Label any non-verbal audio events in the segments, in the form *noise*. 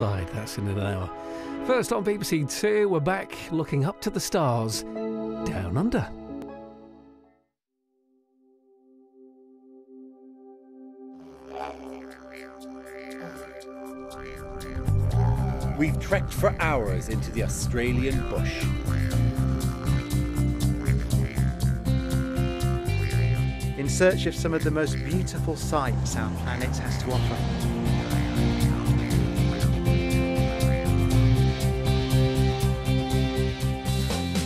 Right, that's in an hour. First on BBC Two, we're back looking up to the stars, down under. We've trekked for hours into the Australian bush. In search of some of the most beautiful sights our planet has to offer.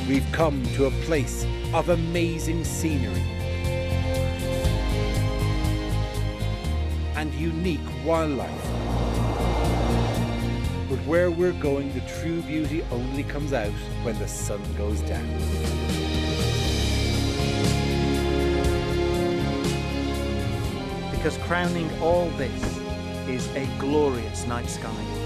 We've come to a place of amazing scenery and unique wildlife. But where we're going, the true beauty only comes out when the sun goes down. Because crowning all this is a glorious night sky.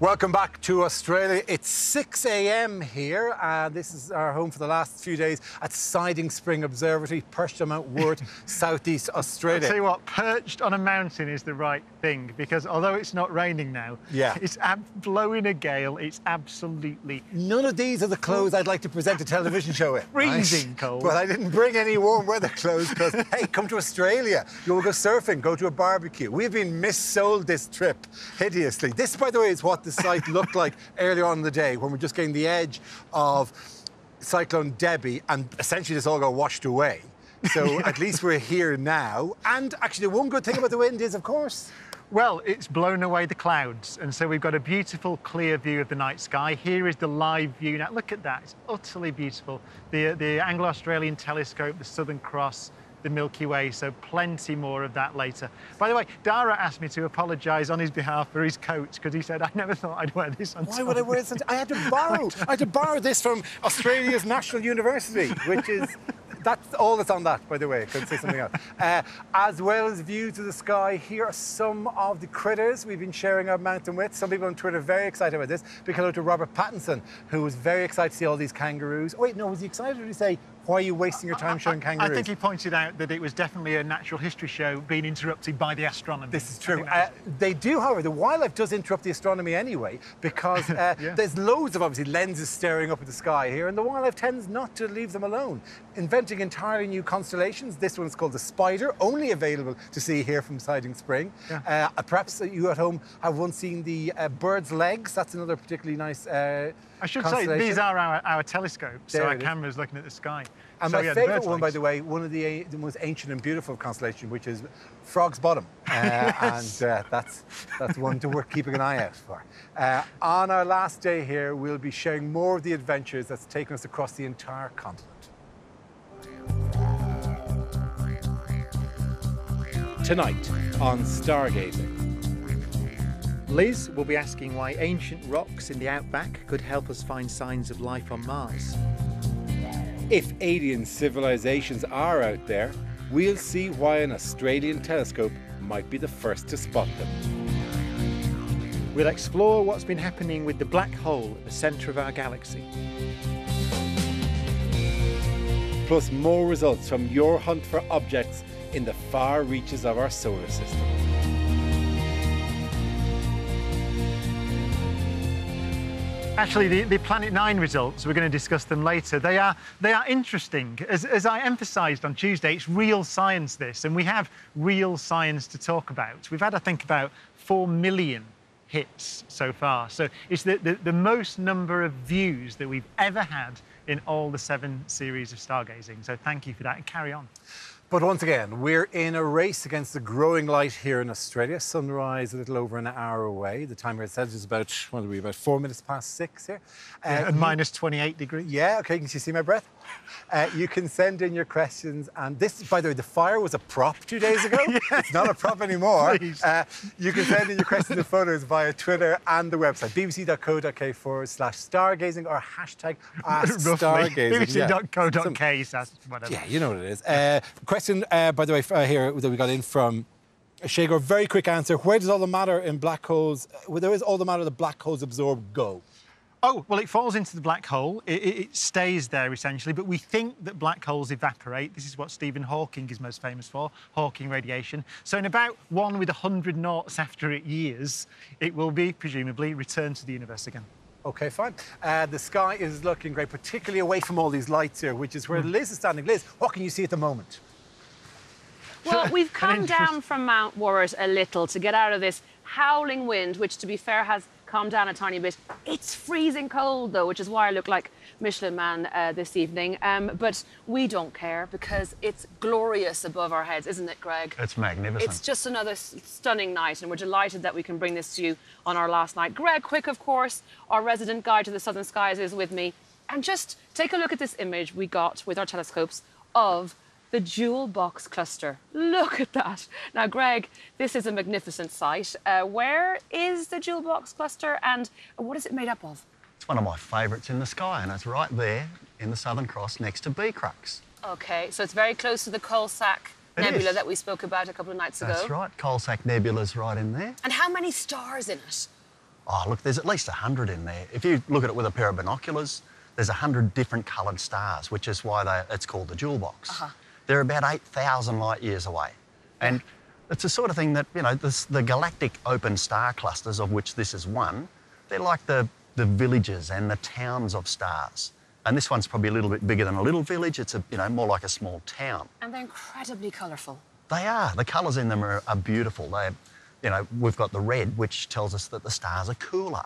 Welcome back to Australia. It's 6 a.m. here. Uh, this is our home for the last few days at Siding Spring Observatory, perched on Mount Woorat, *laughs* southeast I'll Australia. tell you what, perched on a mountain is the right thing because although it's not raining now, Yeah. it's blowing a gale. It's absolutely None of these are the clothes I'd like to present a television show in. right? Freezing *laughs* cold. But I didn't bring any warm weather clothes because, *laughs* hey, come to Australia. You'll go surfing, go to a barbecue. We've been missold this trip hideously. This, by the way, is what the site looked like earlier on in the day when we're just getting the edge of Cyclone Debbie and essentially this all got washed away. So *laughs* at least we're here now. And actually, the one good thing about the wind is, of course, well. It's blown away the clouds, and so we've got a beautiful, clear view of the night sky. Here is the live view. Now look at that; it's utterly beautiful. The the Anglo-Australian Telescope, the Southern Cross. The Milky Way, so plenty more of that later. By the way, Dara asked me to apologise on his behalf for his coat because he said I never thought I'd wear this on. Why would I wear this? I had to *laughs* borrow. I had to borrow this from Australia's National University, which is. That's all that's on that, by the way. I couldn't say something else. Uh, as well as views of the sky, here are some of the critters we've been sharing our mountain with. Some people on Twitter are very excited about this. Big hello to Robert Pattinson, who was very excited to see all these kangaroos. Wait, no, was he excited or did he say, why are you wasting your time showing kangaroos? I think he pointed out that it was definitely a natural history show being interrupted by the astronomy. This is true. Uh, they do, however, the wildlife does interrupt the astronomy anyway because *laughs* uh, Yeah. there's loads of obviously lenses staring up at the sky here, and the wildlife tends not to leave them alone. Inventing entirely new constellations. This one's called the Spider, only available to see here from Siding Spring. Yeah. Uh, perhaps you at home have once seen the uh, bird's legs. That's another particularly nice. Uh, I should say these are our, our telescopes, so There our it is. cameras looking at the sky. And so, my yeah, favourite bird's one, by the way, one of the, the most ancient and beautiful constellation, which is Frog's Bottom, uh, *laughs* and uh, that's that's one to worth keeping an eye out for. Uh, on our last day here, we'll be sharing more of the adventures that's taken us across the entire continent. Tonight on Stargazing. Liz will be asking why ancient rocks in the outback could help us find signs of life on Mars. If alien civilizations are out there, we'll see why an Australian telescope might be the first to spot them. We'll explore what's been happening with the black hole at the centre of our galaxy. Plus, more results from your hunt for objects in the far reaches of our solar system. Actually, the, the Planet 9 results, we're going to discuss them later. They are, they are interesting. As, as I emphasised on Tuesday, it's real science, this, and we have real science to talk about. We've had, I think, about 4 million hits so far. So it's the, the, the most number of views that we've ever had in all the seven series of stargazing. So thank you for that, and carry on. But once again, we're in a race against the growing light here in Australia. Sunrise a little over an hour away. The time here it says is about, what are we, about four minutes past six here. Uh, and you- minus 28 degrees. Yeah, okay, can you see my breath? *laughs* Uh, you can send in your questions. And this, by the way, the fire was a prop two days ago. *laughs* It's not a prop anymore. *laughs* Uh, you can send in your questions and photos via Twitter and the website, bbc.co.uk forward slash stargazing or hashtag ask stargazing. Yeah. Bbc.co.uk, slash whatever. yeah, you know what it is. Question, uh, by the way, uh, here that we got in from Shagor. Very quick answer. Where does all the matter in black holes, uh, where does all the matter that black holes absorb go? Oh, well, it falls into the black hole. It, it, it, stays there essentially, but we think that black holes evaporate. This is what Stephen Hawking is most famous for, Hawking radiation. So, in about one with 100 noughts after it years, it will be, presumably, returned to the universe again. Okay, fine. Uh, the sky is looking great, particularly away from all these lights here, which is where mm. Liz is standing. Liz, what can you see at the moment? Well, *laughs* we've come down from Mount Woorat a little to get out of this howling wind, which, to be fair, has calmed down a tiny bit. It's freezing cold though, which is why I look like Michelin Man uh, this evening. Um, but we don't care because it's glorious above our heads, isn't it, Greg? It's magnificent. It's just another stunning night, and we're delighted that we can bring this to you on our last night. Greg Quick, of course, our resident guide to the southern skies, is with me. And just take a look at this image we got with our telescopes of the Jewel Box cluster. Look at that. Now, Greg, this is a magnificent site. Uh, where is the Jewel Box cluster and what is it made up of? It's one of my favourites in the sky and it's right there in the Southern Cross next to B Crux. Okay, so it's very close to the Coalsack Nebula that we spoke about a couple of nights ago. That's right, Coalsack Nebula's right in there. And how many stars in it? Oh, look, there's at least 100 in there. If you look at it with a pair of binoculars, there's 100 different coloured stars, which is why they, it's called the Jewel Box. Uh -huh. They're about 8,000 light years away. And it's the sort of thing that, you know, this, the galactic open star clusters, of which this is one, they're like the, the villages and the towns of stars. And this one's probably a little bit bigger than a little village. It's a, you know, more like a small town. And they're incredibly colourful. They are. The colours in them are, are beautiful. They, you know, we've got the red, which tells us that the stars are cooler.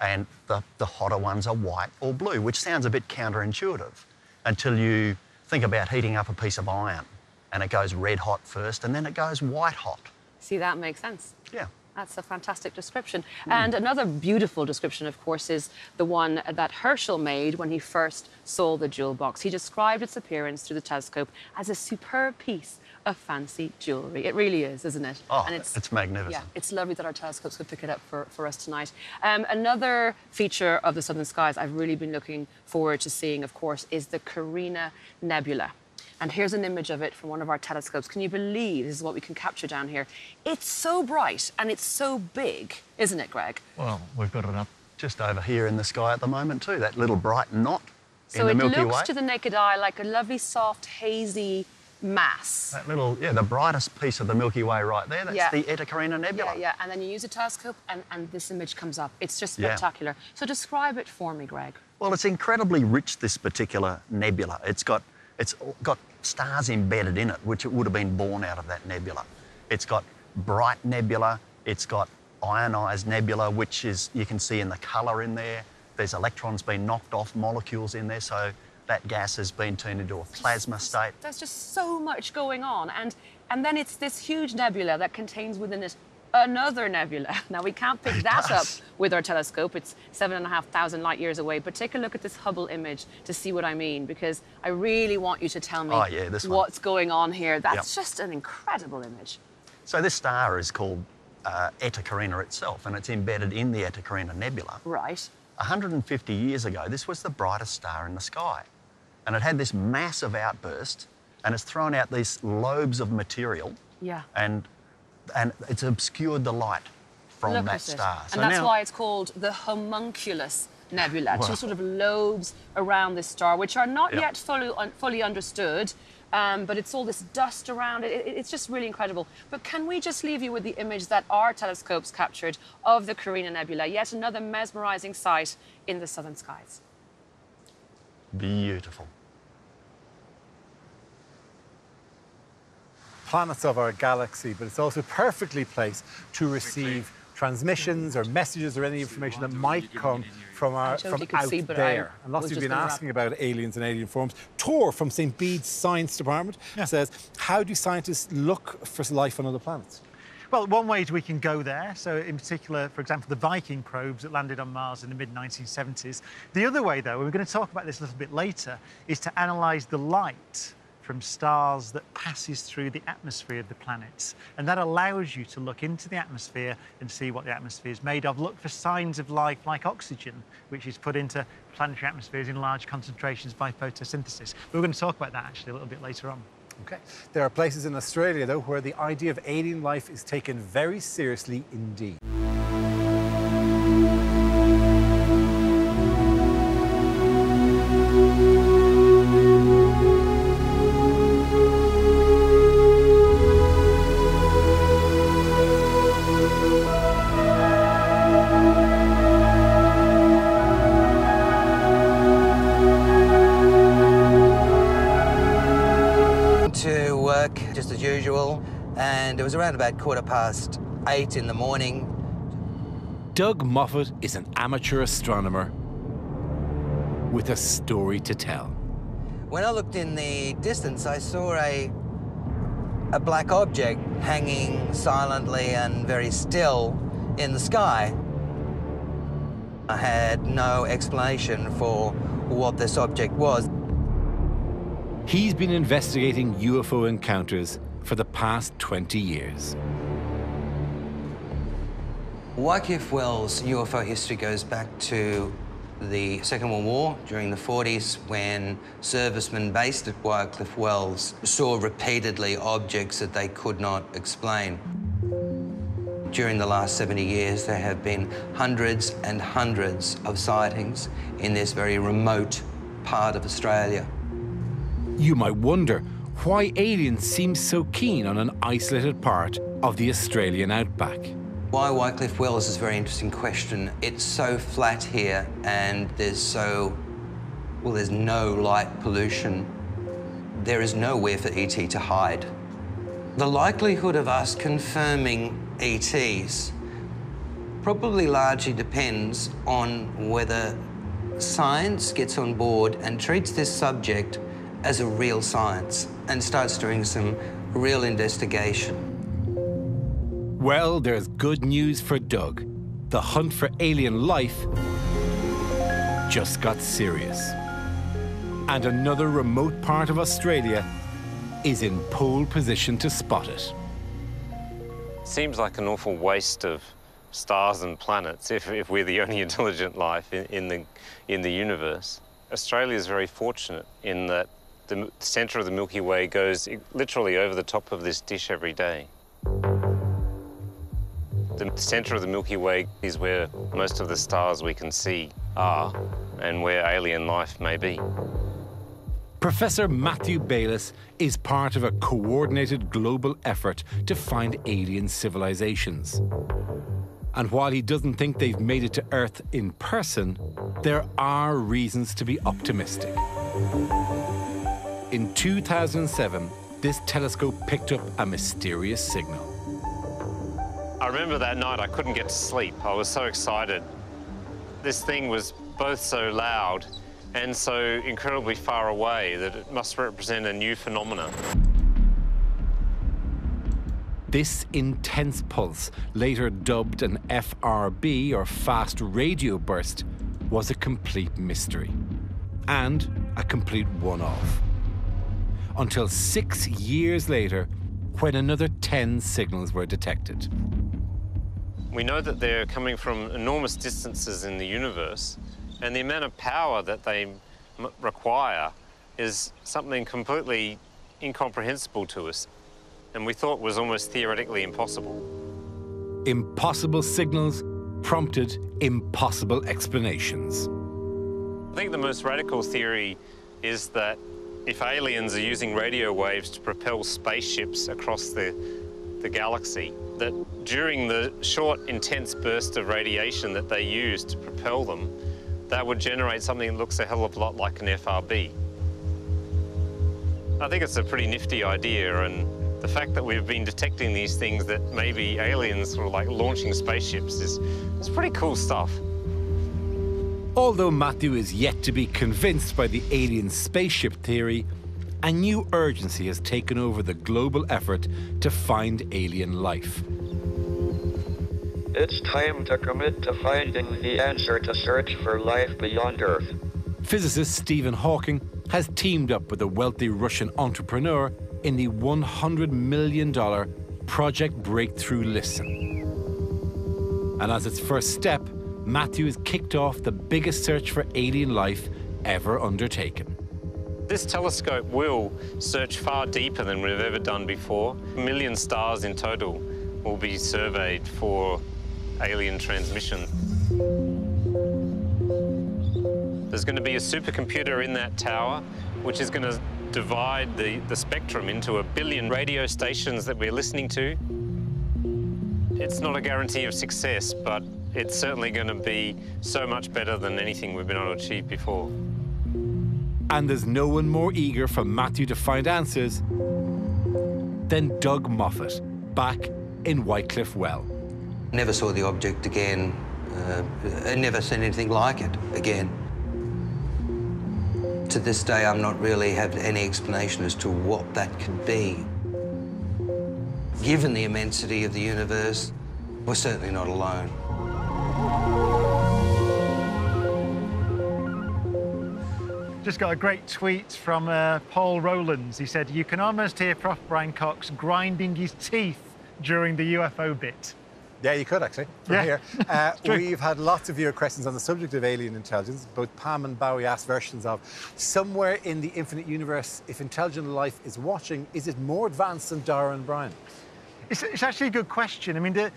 And the, the hotter ones are white or blue, which sounds a bit counterintuitive until you Think about heating up a piece of iron and it goes red hot first and then it goes white hot. See, that makes sense. Yeah. That's a fantastic description. Mm. And another beautiful description, of course, is the one that Herschel made when he first saw the jewel box. He described its appearance through the telescope as a superb piece of fancy jewellery. It really is, isn't it? Oh, and it's, it's magnificent. Yeah, it's lovely that our telescopes could pick it up for, for us tonight. Um, another feature of the southern skies I've really been looking forward to seeing, of course, is the Carina Nebula. And here's an image of it from one of our telescopes. Can you believe this is what we can capture down here? It's so bright and it's so big, isn't it, Greg? Well, we've got it up just over here in the sky at the moment too, that little bright knot so in the Milky Way. So it looks to the naked eye like a lovely, soft, hazy mass. That little, yeah, the brightest piece of the Milky Way right there, that's yeah. the Eta Carina Nebula. Yeah, yeah, and then you use a telescope and, and this image comes up. It's just spectacular. Yeah. So describe it for me, Greg. Well, it's incredibly rich, this particular nebula. It's got, it's got stars embedded in it, which it would have been born out of that nebula. It's got bright nebula, it's got ionized nebula, which is, you can see in the colour in there. There's electrons being knocked off molecules in there, so that gas has been turned into a plasma state. There's just so much going on. And, and then it's this huge nebula that contains within it another nebula. *laughs* Now, we can't pick it that does. up with our telescope. It's seven and a half thousand light years away. But take a look at this Hubble image to see what I mean, because I really want you to tell me oh, yeah, what's going on here. That's yep. just an incredible image. So this star is called uh, Eta Carina itself, and it's embedded in the Eta Carina Nebula. Right. 150 years ago, this was the brightest star in the sky. And it had this massive outburst, and it's thrown out these lobes of material. Yeah. And and it's obscured the light from Look that star. So and that's now, why it's called the homunculus nebula. Two sort of lobes around this star, which are not yet fully un, fully understood. Um, but it's all this dust around it. it. It's just really incredible. But can we just leave you with the image that our telescopes captured of the Carina Nebula, yet another mesmerizing sight in the southern skies? Beautiful. Planets of our galaxy, but it's also perfectly placed to receive transmissions or messages or any information that might come from our totally from out see, there. and lots of you have been asking about aliens and alien forms. Tor from St. Bede's Science Department yeah. says, how do scientists look for life on other planets? Well, one way is we can go there. So, in particular, for example, the Viking probes that landed on Mars in the mid 1970s. The other way, though, and we're going to talk about this a little bit later, is to analyse the light from stars that passes through the atmosphere of the planets. And that allows you to look into the atmosphere and see what the atmosphere is made of. Look for signs of life like oxygen, which is put into planetary atmospheres in large concentrations by photosynthesis. We're going to talk about that actually a little bit later on. Okay. There are places in Australia, though, where the idea of alien life is taken very seriously indeed. And it was around about quarter past eight in the morning. Doug Moffat is an amateur astronomer with a story to tell. When I looked in the distance, I saw a a black object hanging silently and very still in the sky. I had no explanation for what this object was. He's been investigating UFO encounters for the past 20 years. Wycliffe Wells' UFO history goes back to the Second World War during the 40s when servicemen based at Wycliffe Wells saw repeatedly objects that they could not explain. During the last 70 years, there have been hundreds and hundreds of sightings in this very remote part of Australia. You might wonder why aliens seem so keen on an isolated part of the Australian outback. Why Wycliffe Wells is a very interesting question. It's so flat here and there's so, well, there's no light pollution. There is nowhere for ET to hide. The likelihood of us confirming ETs probably largely depends on whether science gets on board and treats this subject as a real science and starts doing some real investigation. Well, there's good news for Doug. The hunt for alien life just got serious. And another remote part of Australia is in pole position to spot it. Seems like an awful waste of stars and planets if, if we're the only *laughs* intelligent life in, in, the, in the universe. Australia is very fortunate in that the centre of the Milky Way goes literally over the top of this dish every day. The centre of the Milky Way is where most of the stars we can see are and where alien life may be. Professor Matthew Bailes is part of a coordinated global effort to find alien civilizations. And while he doesn't think they've made it to Earth in person, there are reasons to be optimistic. In 2007, this telescope picked up a mysterious signal. I remember that night I couldn't get to sleep. I was so excited. This thing was both so loud and so incredibly far away that it must represent a new phenomenon. This intense pulse, later dubbed an FRB or fast radio burst, was a complete mystery and a complete one off. Until six years later, when another 10 signals were detected. We know that they're coming from enormous distances in the universe, and the amount of power that they require is something completely incomprehensible to us, and we thought was almost theoretically impossible. Impossible signals prompted impossible explanations. I think the most radical theory is that if aliens are using radio waves to propel spaceships across the, the galaxy, that during the short, intense burst of radiation that they use to propel them, that would generate something that looks a hell of a lot like an FRB. I think it's a pretty nifty idea, and the fact that we've been detecting these things that maybe aliens were like launching spaceships is, is pretty cool stuff. Although Matthew is yet to be convinced by the alien spaceship theory, a new urgency has taken over the global effort to find alien life. It's time to commit to finding the answer to search for life beyond Earth. Physicist Stephen Hawking has teamed up with a wealthy Russian entrepreneur in the $100 million Project Breakthrough Listen. And as its first step, Matthew has kicked off the biggest search for alien life ever undertaken. This telescope will search far deeper than we've ever done before. A million stars in total will be surveyed for alien transmission. There's going to be a supercomputer in that tower, which is going to divide the, the spectrum into a billion radio stations that we're listening to. It's not a guarantee of success, but it's certainly going to be so much better than anything we've been able to achieve before. And there's no one more eager for Matthew to find answers than Doug Moffat back in Wycliffe Well. Never saw the object again. Uh, I never seen anything like it again. To this day, I'm not really have any explanation as to what that could be. Given the immensity of the universe, we're certainly not alone. Just got a great tweet from uh, Paul Rowlands. He said, You can almost hear Prof. Brian Cox grinding his teeth during the UFO bit. Yeah, you could actually, from Yeah. here. *laughs* Uh, we've had lots of viewer questions on the subject of alien intelligence. Both Pam and Bowie asked versions of somewhere in the infinite universe, if intelligent life is watching, is it more advanced than Dara and Brian? It's, it's actually a good question. I mean, the,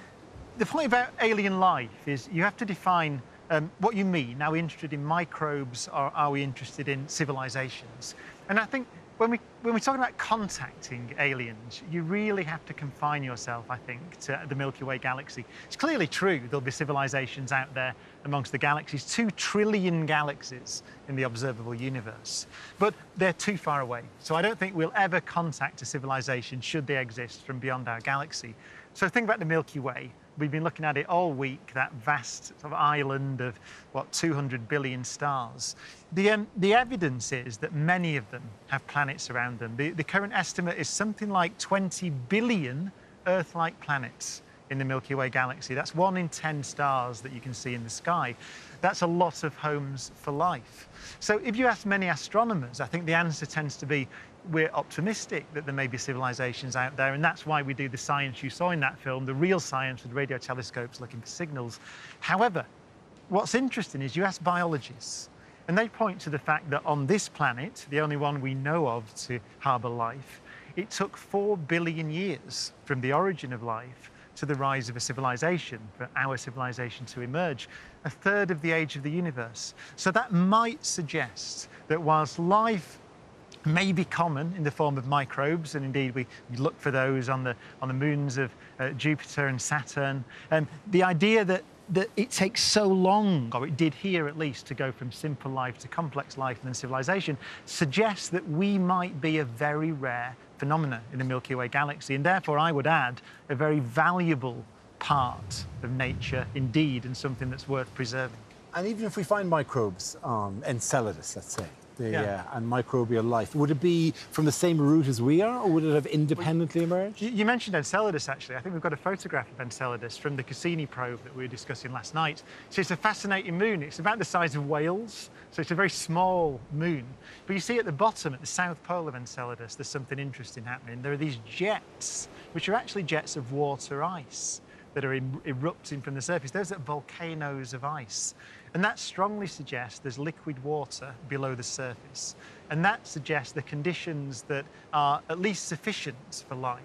the point about alien life is you have to define um, what you mean. Are we interested in microbes or are we interested in civilizations? And I think when, we, when we're talking about contacting aliens, you really have to confine yourself, I think, to the Milky Way galaxy. It's clearly true there'll be civilizations out there amongst the galaxies, two trillion galaxies in the observable universe. But they're too far away. So I don't think we'll ever contact a civilization, should they exist, from beyond our galaxy. So think about the Milky Way. We've been looking at it all week, that vast sort of island of, what, 200 billion stars. The, um, the evidence is that many of them have planets around them. The, the current estimate is something like 20 billion Earth-like planets in the Milky Way galaxy. That's one in 10 stars that you can see in the sky. That's a lot of homes for life. So if you ask many astronomers, I think the answer tends to be we're optimistic that there may be civilizations out there, and that's why we do the science you saw in that film, the real science with radio telescopes looking for signals. However, what's interesting is you ask biologists, and they point to the fact that on this planet, the only one we know of to harbour life, it took four billion years from the origin of life to the rise of a civilization, for our civilization to emerge, a third of the age of the universe. So that might suggest that whilst life may be common in the form of microbes, and indeed we look for those on the, on the moons of uh, Jupiter and Saturn. Um, the idea that, that it takes so long, or it did here at least, to go from simple life to complex life and then civilization, suggests that we might be a very rare phenomena in the Milky Way galaxy, and therefore I would add a very valuable part of nature indeed, and something that's worth preserving. And even if we find microbes on Enceladus, let's say, the, Yeah. uh, and microbial life, would it be from the same root as we are, or would it have independently emerged? You, you mentioned Enceladus, actually. I think we've got a photograph of Enceladus from the Cassini probe that we were discussing last night. So it's a fascinating moon. It's about the size of Wales, so it's a very small moon. But you see at the bottom, at the south pole of Enceladus, there's something interesting happening. There are these jets, which are actually jets of water ice that are erupting from the surface. Those are volcanoes of ice. And that strongly suggests there's liquid water below the surface. And that suggests the conditions that are at least sufficient for life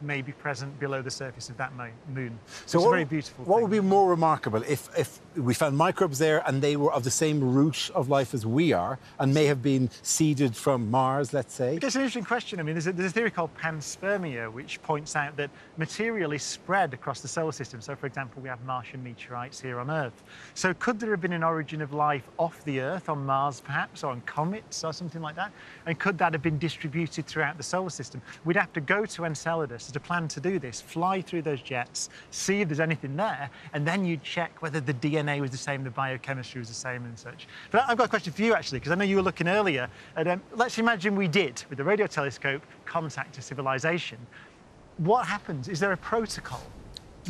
may be present below the surface of that moon. So it's a what, very beautiful What thing. would be more remarkable if, if we found microbes there and they were of the same root of life as we are and may have been seeded from Mars, let's say? It's an interesting question. I mean, there's a, there's a theory called panspermia, which points out that material is spread across the solar system. So, for example, we have Martian meteorites here on Earth. So, could there have been an origin of life off the Earth, on Mars perhaps, or on comets or something like that? And could that have been distributed throughout the solar system? We'd have to go to Enceladus to plan to do this, fly through those jets, see if there's anything there, and then you'd check whether the DNA was the same, the biochemistry was the same, and such. But I've got a question for you actually, because I know you were looking earlier. Um, let's imagine we did, with the radio telescope, contact a civilization. What happens? Is there a protocol?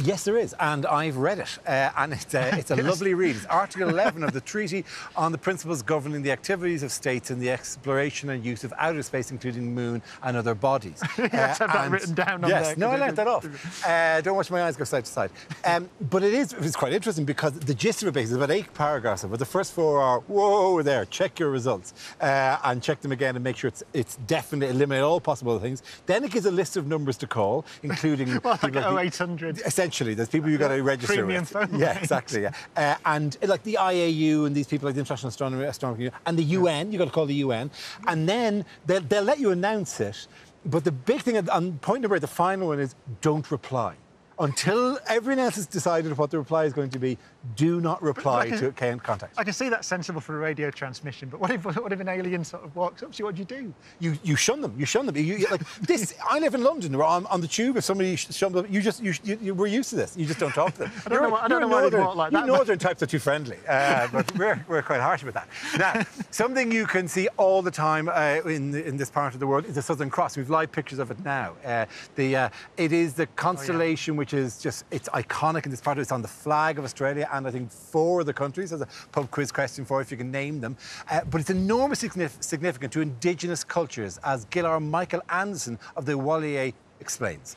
Yes, there is, and I've read it, uh, and it's, uh, it's a *laughs* lovely read. It's Article 11 of the Treaty on the Principles Governing the Activities of States in the Exploration and Use of Outer Space, including Moon and other bodies. *laughs* Uh, to have that written down on yes, there, no, I learned that off. *laughs* Uh, don't watch my eyes go side to side. Um, but it is it's quite interesting because the gist of it basically is about eight paragraphs of it. The first four are, whoa, there, check your results, uh, and check them again and make sure it's, it's definite, eliminate all possible things. Then it gives a list of numbers to call, including Well, like the- 0800. Essentially, there's people you've got to register Premium with. phone yeah, exactly. Yeah, uh, and uh, like the IAU and these people like the International Astronomy, Astronomy Union, and the UN, you've got to call the UN, and then they'll, they'll let you announce it. But the big thing on point number eight, the final one is don't reply. Until everyone else has decided what the reply is going to be, do not reply a- to can contact. I can see that's sensible for a radio transmission, but what if, what if an alien sort of walks up to you? What do you do? You you shun them. You shun them. You, like this. I live in London. Where on, on the tube, if somebody sh- shun them, you just you, you, you we're used to this. You just don't talk to them. *laughs* I don't know why- I don't You're know why they'd northern, walk like you that, but- northern types are too friendly, uh, *laughs* but we're, we're quite harsh with that. Now, something you can see all the time uh, in the, in this part of the world is the Southern Cross. We've live pictures of it now. Uh, the uh, it is the constellation which is just it's iconic in this part. It's on the flag of Australia and I think four of the countries. There's a pub quiz question for if you can name them. Uh, but it's enormously significant to indigenous cultures, as Ghillar Michael Anderson of the Euahlayi explains.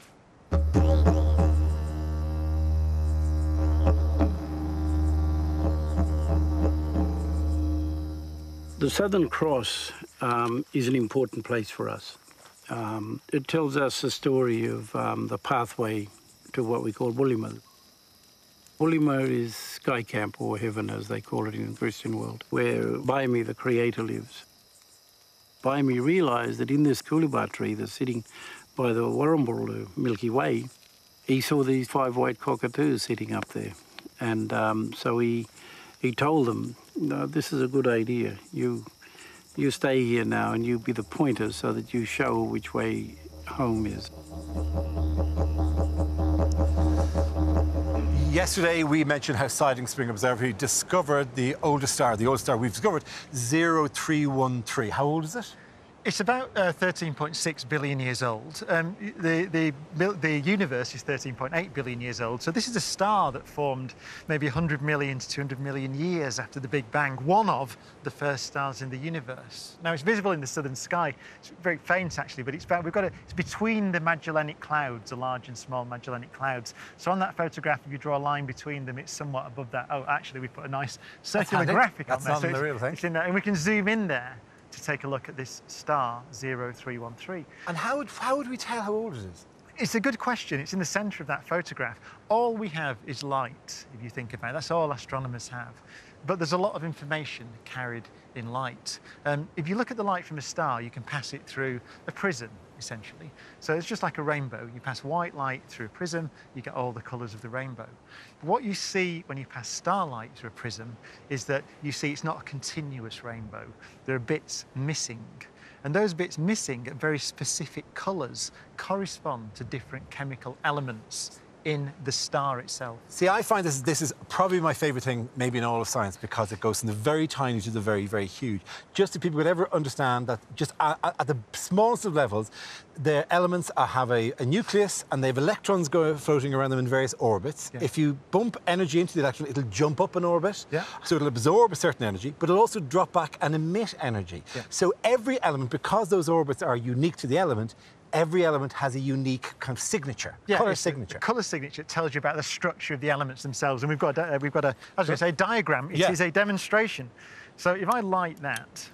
The Southern Cross um, is an important place for us. Um, it tells us the story of um, the pathway to what we call Woollymer. Woollymer is sky camp or heaven, as they call it in the Christian world, where Baimi, the creator, lives. Baimi realized that in this coolibah tree that's sitting by the Warrumbul Milky Way, he saw these five white cockatoos sitting up there. And um, so he, he told them, no, this is a good idea. You, you stay here now and you be the pointer so that you show which way home is. Yesterday, we mentioned how Siding Spring Observatory discovered the oldest star, the oldest star we've discovered, 0313. How old is it? It's about uh, 13.6 billion years old. Um, the, the, the universe is 13.8 billion years old. So this is a star that formed maybe 100 million to 200 million years after the Big Bang, one of the first stars in the universe. Now it's visible in the southern sky. It's very faint actually, but it's, about, we've got a, it's between the Magellanic Clouds, the large and small Magellanic Clouds. So on that photograph, if you draw a line between them, it's somewhat above that. Oh, actually, we put a nice circular graphic That's on there. so the it's- thing. It's in there, and we can zoom in there to take a look at this star 0313. And how would, how would we tell how old it is? It's a good question. It's in the centre of that photograph. All we have is light, if you think about it. That's all astronomers have. But there's a lot of information carried in light. Um, if you look at the light from a star, you can pass it through a prism, essentially. So it's just like a rainbow. You pass white light through a prism, you get all the colours of the rainbow. What you see when you pass starlight through a prism is that you see it's not a continuous rainbow. There are bits missing. And those bits missing at very specific colours correspond to different chemical elements in the star itself. See, I find this, this is probably my favourite thing, maybe in all of science, because it goes from the very tiny to the very, very huge. Just so people could ever understand that just at, at- the smallest of levels, the elements are, have a, a nucleus and they have electrons go, floating around them in various orbits. Yeah. If you bump energy into the electron, it'll jump up an orbit. Yeah. So it'll absorb a certain energy, but it'll also drop back and emit energy. Yeah. So every element, because those orbits are unique to the element, every element has a unique kind of signature, colour signature. Colour signature tells you about the structure of the elements themselves. And we've got, a, uh, we've got a, I was going to say, diagram. It is Yeah. a demonstration. So if I light that,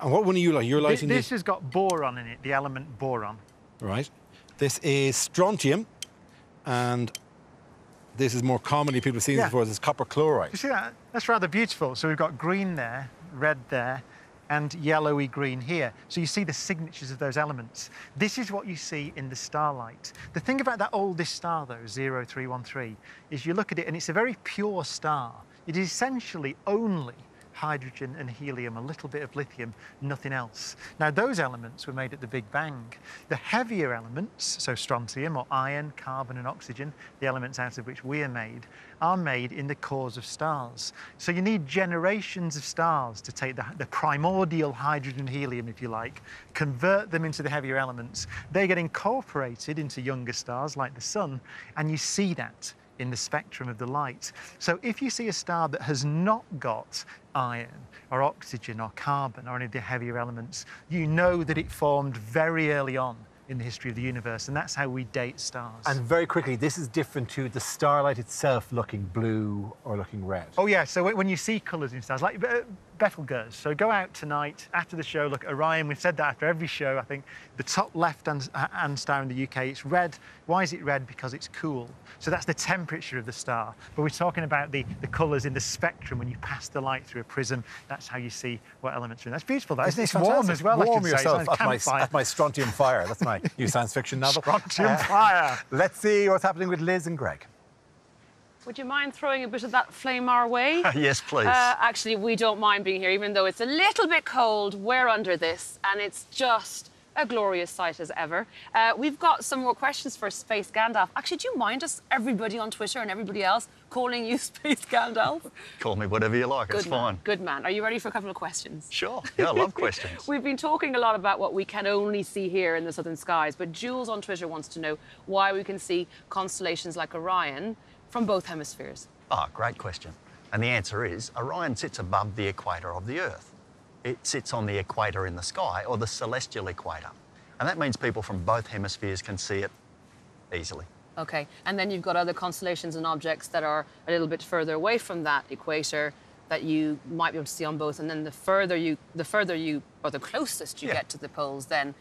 And what one are you like? You're lighting this the- has got boron in it, the element boron. Right. This is strontium, and this is more commonly people have seen Yeah. this before. This is copper chloride. You see that? That's rather beautiful. So we've got green there, red there, and yellowy green here. So you see the signatures of those elements. This is what you see in the starlight. The thing about that oldest star, though, 0313, is you look at it and it's a very pure star. It is essentially only hydrogen and helium, a little bit of lithium, nothing else. Now, those elements were made at the Big Bang. The heavier elements, so strontium or iron, carbon, and oxygen, the elements out of which we are made, are made in the cores of stars. So you need generations of stars to take the, the primordial hydrogen and helium, if you like, convert them into the heavier elements. They get incorporated into younger stars like the sun, and you see that in the spectrum of the light. So if you see a star that has not got iron or oxygen or carbon or any of the heavier elements, you know that it formed very early on in the history of the universe, and that's how we date stars. And very quickly, this is different to the starlight itself looking blue or looking red. Oh yeah, so when you see colours in stars, like uh, uh, Betelgeuse, so go out tonight after the show, look at Orion. We've said that after every show. I think the top left-hand hand star in the UK, it's red. Why is it red? Because it's cool. So that's the temperature of the star. But we're talking about the, the colours in the spectrum when you pass the light through a prism. That's how you see what elements are in. That's beautiful. That isn't it? It's warm as well. Warm should say. It's yourself at, my, at my strontium fire. That's my *laughs* new science fiction novel. Strontium Uh, fire. Let's see what's happening with Liz and Greg. Would you mind throwing a bit of that flame our way? *laughs* yes, please. Uh, actually, we don't mind being here, even though it's a little bit cold. We're under this, and it's just a glorious sight as ever. Uh, we've got some more questions for Space Gandalf. Actually, do you mind us, everybody on Twitter and everybody else, calling you *laughs* Space Gandalf? Call me whatever you like, Good it's man. fine. Good man. Are you ready for a couple of questions? Sure. Yeah, I love *laughs* questions. We've been talking a lot about what we can only see here in the southern skies, but Jules on Twitter wants to know why we can see constellations like Orion from both hemispheres. Ah, great question. And the answer is Orion sits above the equator of the Earth. It sits on the equator in the sky, or the celestial equator. And that means people from both hemispheres can see it easily. Okay, and then you've got other constellations and objects that are a little bit further away from that equator that you might be able to see on both. And then the further you, the further you, or the closest you Yeah. get to the poles, then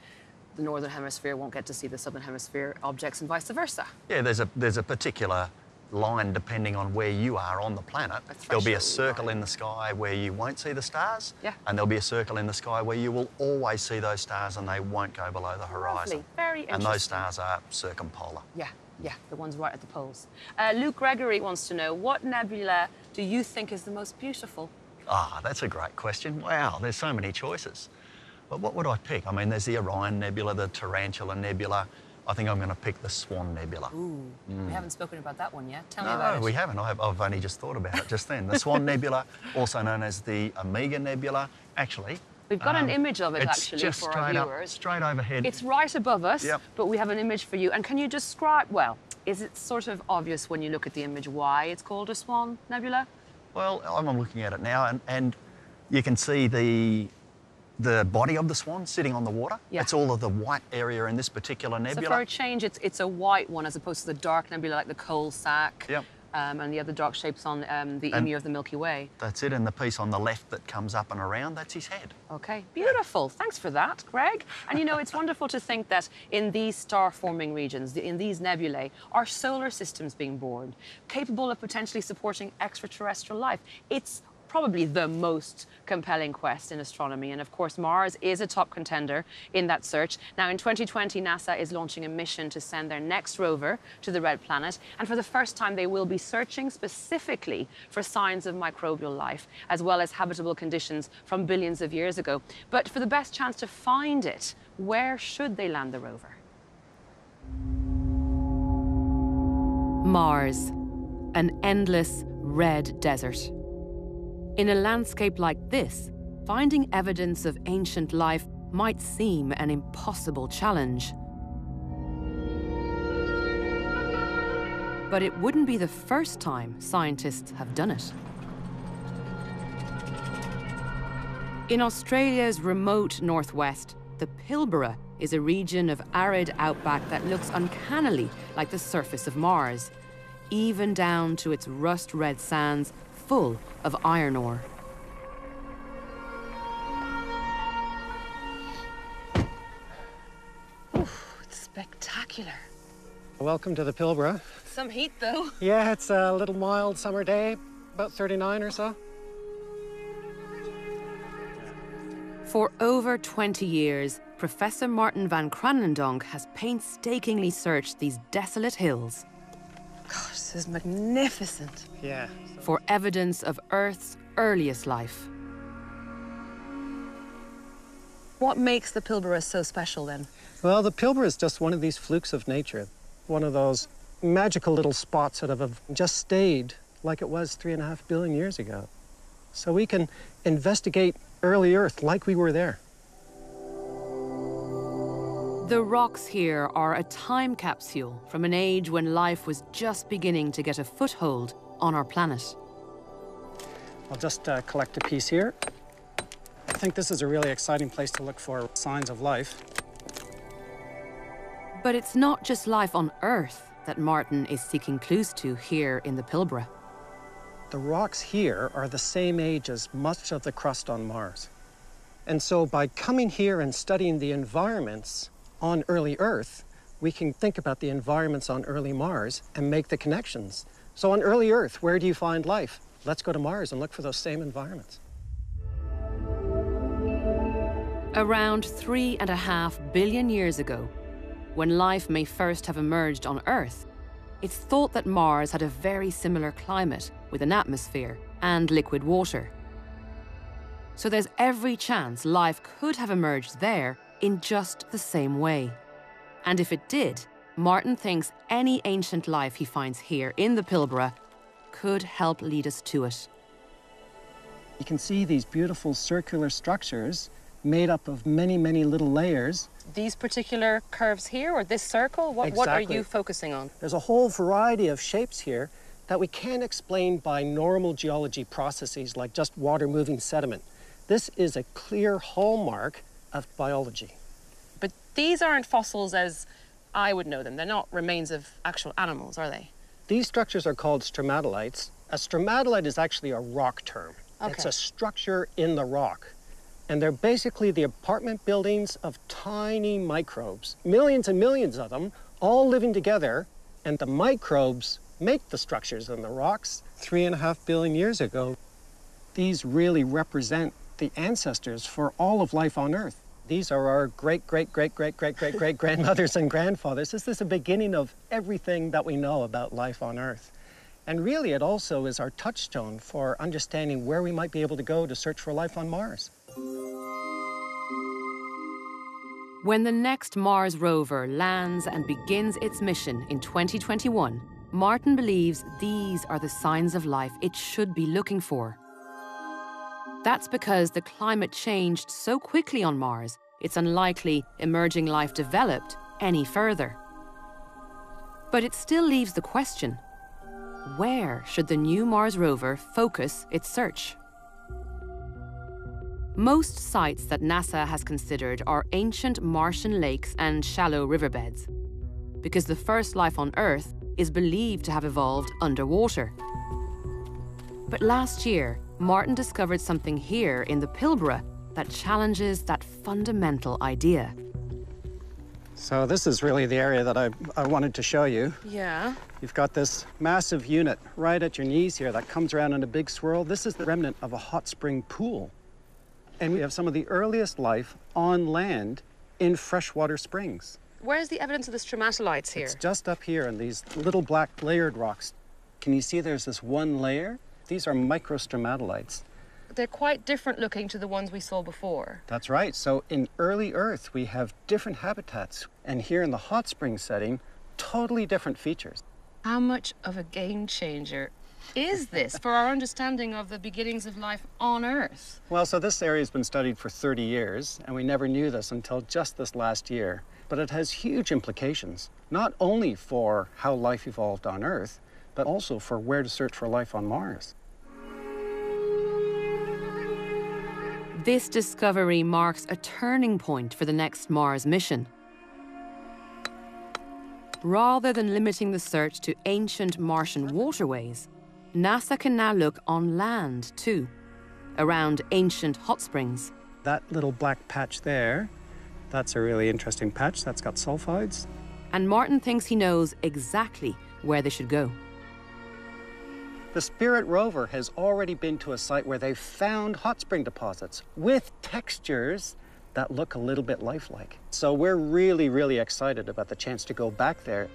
the northern hemisphere won't get to see the southern hemisphere objects, and vice versa. Yeah, there's a, there's a particular line depending on where you are on the planet. There'll be a circle in the sky where you won't see the stars, Yeah. and there'll be a circle in the sky where you will always see those stars and they won't go below the horizon. Lovely, very And those stars are circumpolar. Yeah, yeah, the ones right at the poles. Uh, Luke Gregory wants to know what nebula do you think is the most beautiful? Ah, that's a great question. Wow, there's so many choices. But what would I pick? I mean, there's the Orion Nebula, the Tarantula Nebula. I think I'm going to pick the Swan Nebula. Ooh, Mm. we haven't spoken about that one yet. Tell me No, about it. we haven't. I've, I've only just thought about it just then. The Swan *laughs* Nebula, also known as the Omega Nebula. Actually, We've got an um, image of it actually just for straight our up, straight overhead. It's right above us, Yep. but we have an image for you. And can you describe, well, is it sort of obvious when you look at the image why it's called a swan nebula? Well, I'm looking at it now, and, and you can see the the body of the swan sitting on the water. Yeah. It's all of the white area in this particular nebula. So for a change, it's, it's a white one as opposed to the dark nebula like the coal sack Yep. um, and the other dark shapes on um, the And- emu of the Milky Way. That's it, and the piece on the left that comes up and around, that's his head. Okay, beautiful. Thanks for that, Greg. And you know, it's wonderful to think that in these star forming regions, in these nebulae, are solar systems being born, capable of potentially supporting extraterrestrial life. It's probably the most compelling quest in astronomy. And of course, Mars is a top contender in that search. Now, in 2020, NASA is launching a mission to send their next rover to the red planet. And for the first time, they will be searching specifically for signs of microbial life, as well as habitable conditions from billions of years ago. But for the best chance to find it, where should they land the rover? Mars, an endless red desert. In a landscape like this, finding evidence of ancient life might seem an impossible challenge. But it wouldn't be the first time scientists have done it. In Australia's remote northwest, the Pilbara is a region of arid outback that looks uncannily like the surface of Mars, even down to its rust red sands full of iron ore. It's spectacular. Welcome to the Pilbara. Some heat, though. Yeah, it's a little mild summer day, about 39 or so. For over 20 years, Professor Martin van Kranendonk has painstakingly searched these desolate hills Gosh, this is magnificent. Yeah. For evidence of Earth's earliest life. What makes the Pilbara so special then? Well, the Pilbara is just one of these flukes of nature, one of those magical little spots that have just stayed like it was three and a half billion years ago. So we can investigate early Earth like we were there. The rocks here are a time capsule from an age when life was just beginning to get a foothold on our planet. I'll just uh, collect a piece here. I think this is a really exciting place to look for signs of life. But it's not just life on Earth that Martin is seeking clues to here in the Pilbara. The rocks here are the same age as much of the crust on Mars. And so by coming here and studying the environments on early Earth, we can think about the environments on early Mars and make the connections. So on early Earth, where do you find life? Let's go to Mars and look for those same environments. Around three and a half billion years ago, when life may first have emerged on Earth, it's thought that Mars had a very similar climate with an atmosphere and liquid water. So there's every chance life could have emerged there in just the same way. And if it did, Martin thinks any ancient life he finds here in the Pilbara could help lead us to it. You can see these beautiful circular structures made up of many, many little layers. These particular curves here, or this circle, what, what are you focusing on? There's a whole variety of shapes here that we can't explain by normal geology processes like just water moving sediment. This is a clear hallmark of biology. But these aren't fossils as I would know them. They're not remains of actual animals, are they? These structures are called stromatolites. A stromatolite is actually a rock term. It's a structure in the rock. And they're basically the apartment buildings of tiny microbes, millions and millions of them, all living together. And the microbes make the structures in the rocks three and a half billion years ago. These really represent the ancestors for all of life on Earth. These are our great, great, great, great, great, great, great grandmothers and grandfathers. This is the beginning of everything that we know about life on Earth. And really, it also is our touchstone for understanding where we might be able to go to search for life on Mars. When the next Mars rover lands and begins its mission in 2021, Martin believes these are the signs of life it should be looking for. That's because the climate changed so quickly on Mars, it's unlikely emerging life developed any further. But it still leaves the question where should the new Mars rover focus its search? Most sites that NASA has considered are ancient Martian lakes and shallow riverbeds, because the first life on Earth is believed to have evolved underwater. But last year, Martin discovered something here in the Pilbara that challenges that fundamental idea. So, this is really the area that I, I wanted to show you. Yeah. You've got this massive unit right at your knees here that comes around in a big swirl. This is the remnant of a hot spring pool. And we have some of the earliest life on land in freshwater springs. Where's the evidence of the stromatolites here? It's just up here in these little black layered rocks. Can you see there's this one layer? These are microstromatolites. They're quite different looking to the ones we saw before. That's right. So in early Earth, we have different habitats. And here in the hot spring setting, totally different features. How much of a game changer is this for our understanding of the beginnings of life on Earth? Well, so this area has been studied for 30 years, and we never knew this until just this last year. But it has huge implications, not only for how life evolved on Earth, but also for where to search for life on Mars. This discovery marks a turning point for the next Mars mission. Rather than limiting the search to ancient Martian waterways, NASA can now look on land too, around ancient hot springs. That little black patch there, that's a really interesting patch. That's got sulfides. And Martin thinks he knows exactly where they should go. The Spirit rover has already been to a site where they've found hot spring deposits with textures that look a little bit lifelike. So we're really, really excited about the chance to go back there.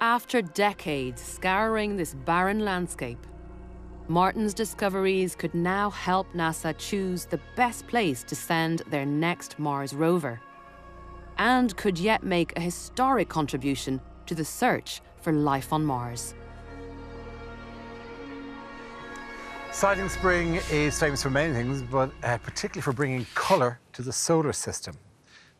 After decades scouring this barren landscape, Martin's discoveries could now help NASA choose the best place to send their next Mars rover, and could yet make a historic contribution to the search for life on Mars. Siding Spring is famous for many things, but uh, particularly for bringing colour to the solar system.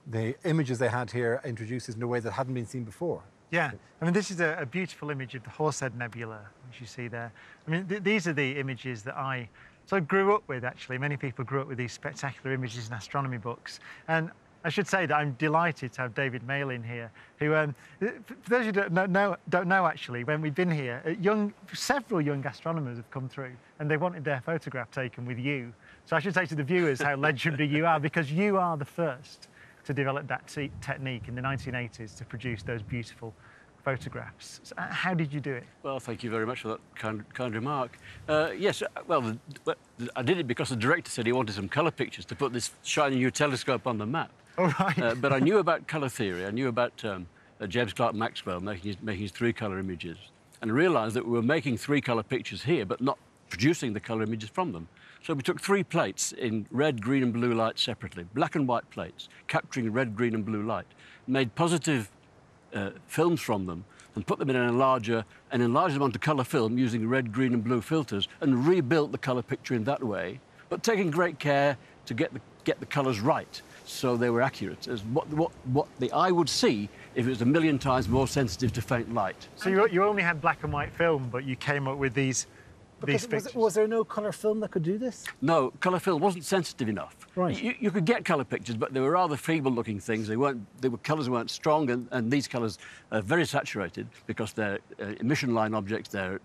The images they had here introduced us in a way that hadn't been seen before. Yeah, I mean, this is a, a beautiful image of the Horsehead Nebula, which you see there. I mean, th- these are the images that I so I grew up with, actually. Many people grew up with these spectacular images in astronomy books. And I should say that I'm delighted to have David Malin in here, who, um, for those who don't know, don't know, actually, when we've been here, uh, young, several young astronomers have come through and they wanted their photograph taken with you. So I should say to the viewers how *laughs* legendary you are, because you are the first to develop that te- technique in the 1980s to produce those beautiful photographs. So, uh, how did you do it? Well, thank you very much for that kind, kind remark. Uh, yes, uh, well, the, I did it because the director said he wanted some colour pictures to put this shiny new telescope on the map. *laughs* Uh, but I knew about colour theory. I knew about um, uh, James Clerk Maxwell making his, making his three-colour images and I realised that we were making three-colour pictures here but not producing the colour images from them. So we took three plates in red, green and blue light separately, black and white plates, capturing red, green and blue light, made positive uh, films from them and put them in an enlarger and enlarged them onto colour film using red, green and blue filters and rebuilt the colour picture in that way, but taking great care to get the, get the colours right so they were accurate as what, what, what the eye would see if it was a million times more sensitive to faint light. So you, you only had black and white film, but you came up with these because was, was, there no colour film that could do this? No, colour film wasn't sensitive enough. Right. You, you could get colour pictures, but they were rather feeble-looking things. They weren't. They were colours weren't strong, and, and these colours are very saturated because they're uh, emission line objects. They're,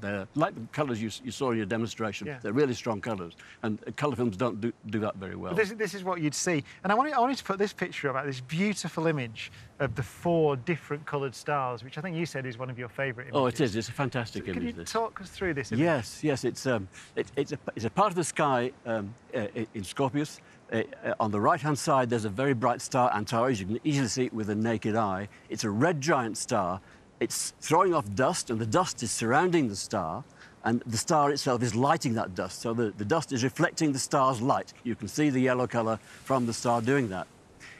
they're like the colours you, you saw in your demonstration. Yeah. They're really strong colours, and uh, colour films don't do, do that very well. This, this, is what you'd see, and I wanted, I wanted to put this picture about this beautiful image of the four different coloured stars, which I think you said is one of your favourite images. Oh, it is. It's a fantastic so image. Can you this. talk us through this image? Yes, yes. It's um, it, it's a it's a part of the sky um, uh, in Scorpius. Uh, uh, on the right-hand side, there's a very bright star, Antares. You can easily see it with a naked eye. It's a red giant star. It's throwing off dust, and the dust is surrounding the star, and the star itself is lighting that dust. So the, the dust is reflecting the star's light. You can see the yellow colour from the star doing that.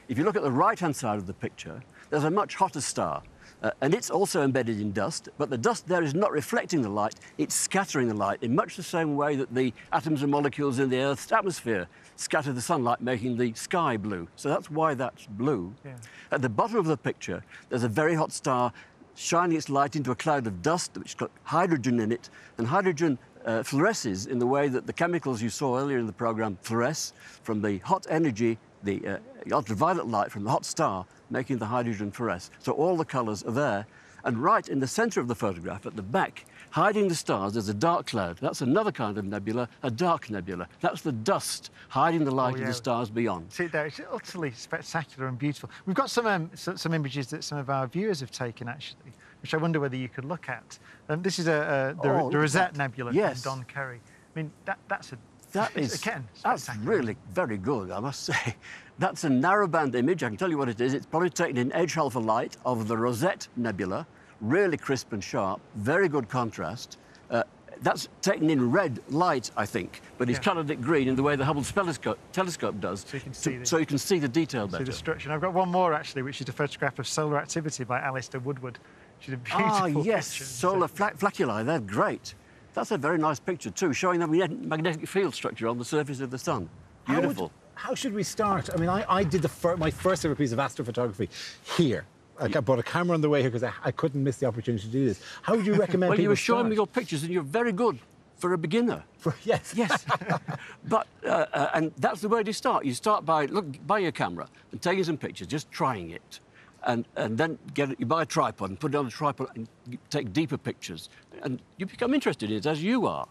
If you look at the right-hand side of the picture, there's a much hotter star. Uh, and it's also embedded in dust, but the dust there is not reflecting the light, it's scattering the light in much the same way that the atoms and molecules in the Earth's atmosphere scatter the sunlight, making the sky blue. So that's why that's blue. Yeah. At the bottom of the picture, there's a very hot star shining its light into a cloud of dust which has got hydrogen in it, and hydrogen uh, fluoresces in the way that the chemicals you saw earlier in the program fluoresce from the hot energy, the uh, ultraviolet light from the hot star, making the hydrogen fluoresce. So all the colours are there. And right in the centre of the photograph, at the back, hiding the stars, there's a dark cloud. That's another kind of nebula, a dark nebula. That's the dust hiding the light Oh, yeah. of the stars beyond. See there, it's utterly spectacular and beautiful. We've got some um, some images that some of our viewers have taken actually, which I wonder whether you could look at. Um, this is a, a the, Oh, the Rosette that. Nebula Yes. from Don Kerry. I mean, that, that's a That again that's really very good, I must *laughs* say. That's a narrowband image. I can tell you what it is. It's probably taken in H-alpha light of the Rosette Nebula, really crisp and sharp, very good contrast. Uh, that's taken in red light, I think, but he's Yeah. coloured it green in the way the Hubble telescope, telescope does, so you can see the- so you can see the detail See better. the structure. And I've got one more actually, which is a photograph of solar activity by Alistair Woodward, is a beautiful Ah, yes, picture. solar fla- flaculi, they're great. That's a very nice picture too, showing the magnet- magnetic field structure on the surface of the sun. How would- Beautiful. How should we start? I mean, I, I did the fir- my first ever piece of astrophotography here. I brought a camera on the way here because I, I couldn't miss the opportunity to do this. How would you *laughs* recommend well, you were showing start? me your pictures, and you're very good for a beginner. *laughs* For, yes. Yes. *laughs* but uh, uh, and that's the way to start. You start by look buy your camera and taking some pictures, just trying it, and and then get you buy a tripod and put it on the tripod and take deeper pictures, and you become interested in it as you are,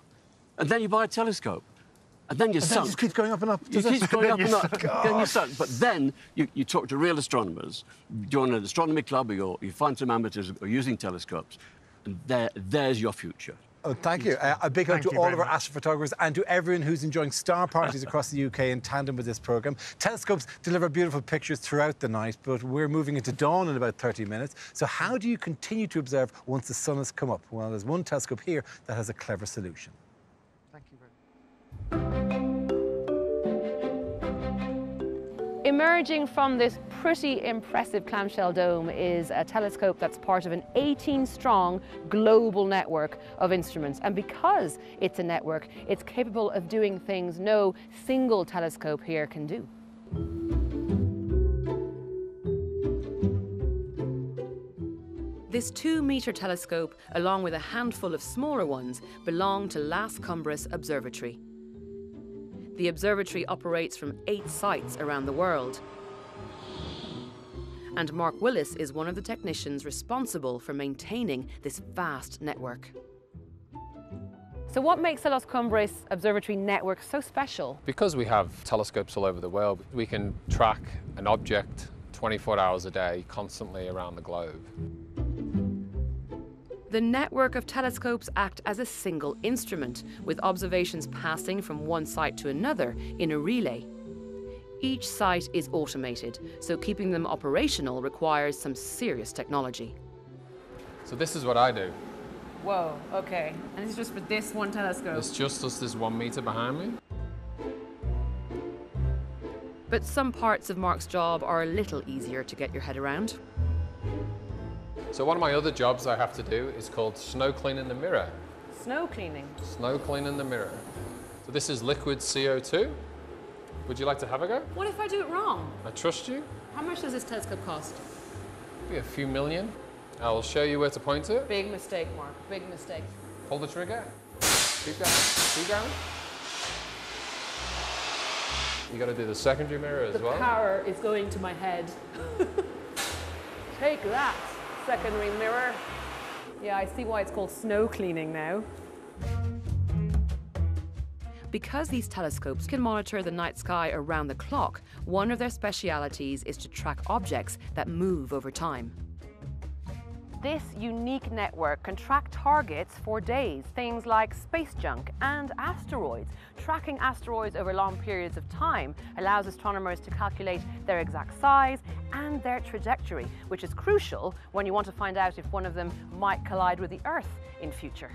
and then you buy a telescope. And then you're And then it just keeps going up and up, it? keep going Then up and up. sunk. *laughs* Then you're sunk. But then you, you talk to real astronomers, join an astronomy club, or you you find some amateurs who are using telescopes, and there, there's your future. Oh, thank you. Uh, a big Thank help to all of our much. astrophotographers and to everyone who's enjoying star parties across the UK in tandem with this programme. Telescopes deliver beautiful pictures throughout the night, but we're moving into dawn in about 30 minutes. So, how do you continue to observe once the sun has come up? Well, there's one telescope here that has a clever solution. Emerging from this pretty impressive clamshell dome is a telescope that's part of an 18 strong global network of instruments. And because it's a network, it's capable of doing things no single telescope here can do. This two metre telescope, along with a handful of smaller ones, belong to Las Cumbres Observatory. The observatory operates from eight sites around the world. And Mark Willis is one of the technicians responsible for maintaining this vast network. So, what makes the Las Cumbres Observatory network so special? Because we have telescopes all over the world, we can track an object 24 hours a day, constantly around the globe. The network of telescopes act as a single instrument, with observations passing from one site to another in a relay. Each site is automated, so keeping them operational requires some serious technology. So this is what I do. Whoa, okay. And this is just for this one telescope? It's just us this one meter behind me. But some parts of Mark's job are a little easier to get your head around. So one of my other jobs I have to do is called snow cleaning the mirror. Snow cleaning? Snow cleaning the mirror. So this is liquid CO2. Would you like to have a go? What if I do it wrong? I trust you. How much does this telescope cost? Be a few million. I'll show you where to point it. Big mistake, Mark. Big mistake. Pull the trigger. Keep going. Keep going. You got to do the secondary mirror as well. the power is going to my head. *laughs* Take that, secondary mirror. Yeah, I see why it's called snow cleaning now. Because these telescopes can monitor the night sky around the clock, one of their specialities is to track objects that move over time. This unique network can track targets for days, things like space junk and asteroids. Tracking asteroids over long periods of time allows astronomers to calculate their exact size and their trajectory, which is crucial when you want to find out if one of them might collide with the Earth in future.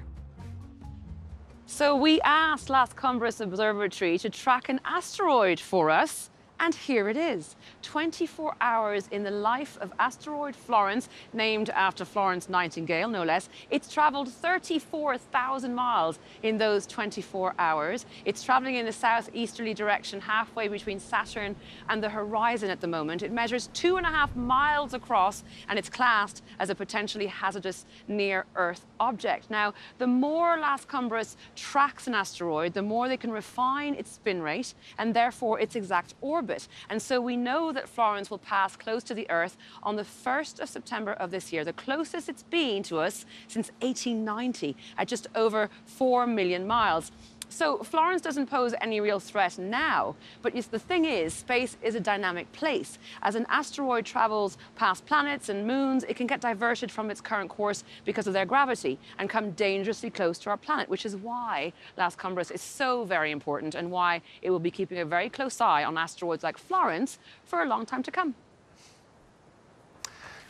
So we asked Las Cumbres Observatory to track an asteroid for us. And here it is 24 hours in the life of asteroid Florence, named after Florence Nightingale, no less. It's traveled 34,000 miles in those 24 hours. It's traveling in the southeasterly direction, halfway between Saturn and the horizon at the moment. It measures two and a half miles across, and it's classed as a potentially hazardous near Earth object. Now, the more Las Cumbres tracks an asteroid, the more they can refine its spin rate and therefore its exact orbit. And so we know that Florence will pass close to the Earth on the 1st of September of this year, the closest it's been to us since 1890 at just over 4 million miles. So Florence doesn't pose any real threat now, but the thing is, space is a dynamic place. As an asteroid travels past planets and moons, it can get diverted from its current course because of their gravity and come dangerously close to our planet, which is why Las Cumbres is so very important and why it will be keeping a very close eye on asteroids like Florence for a long time to come.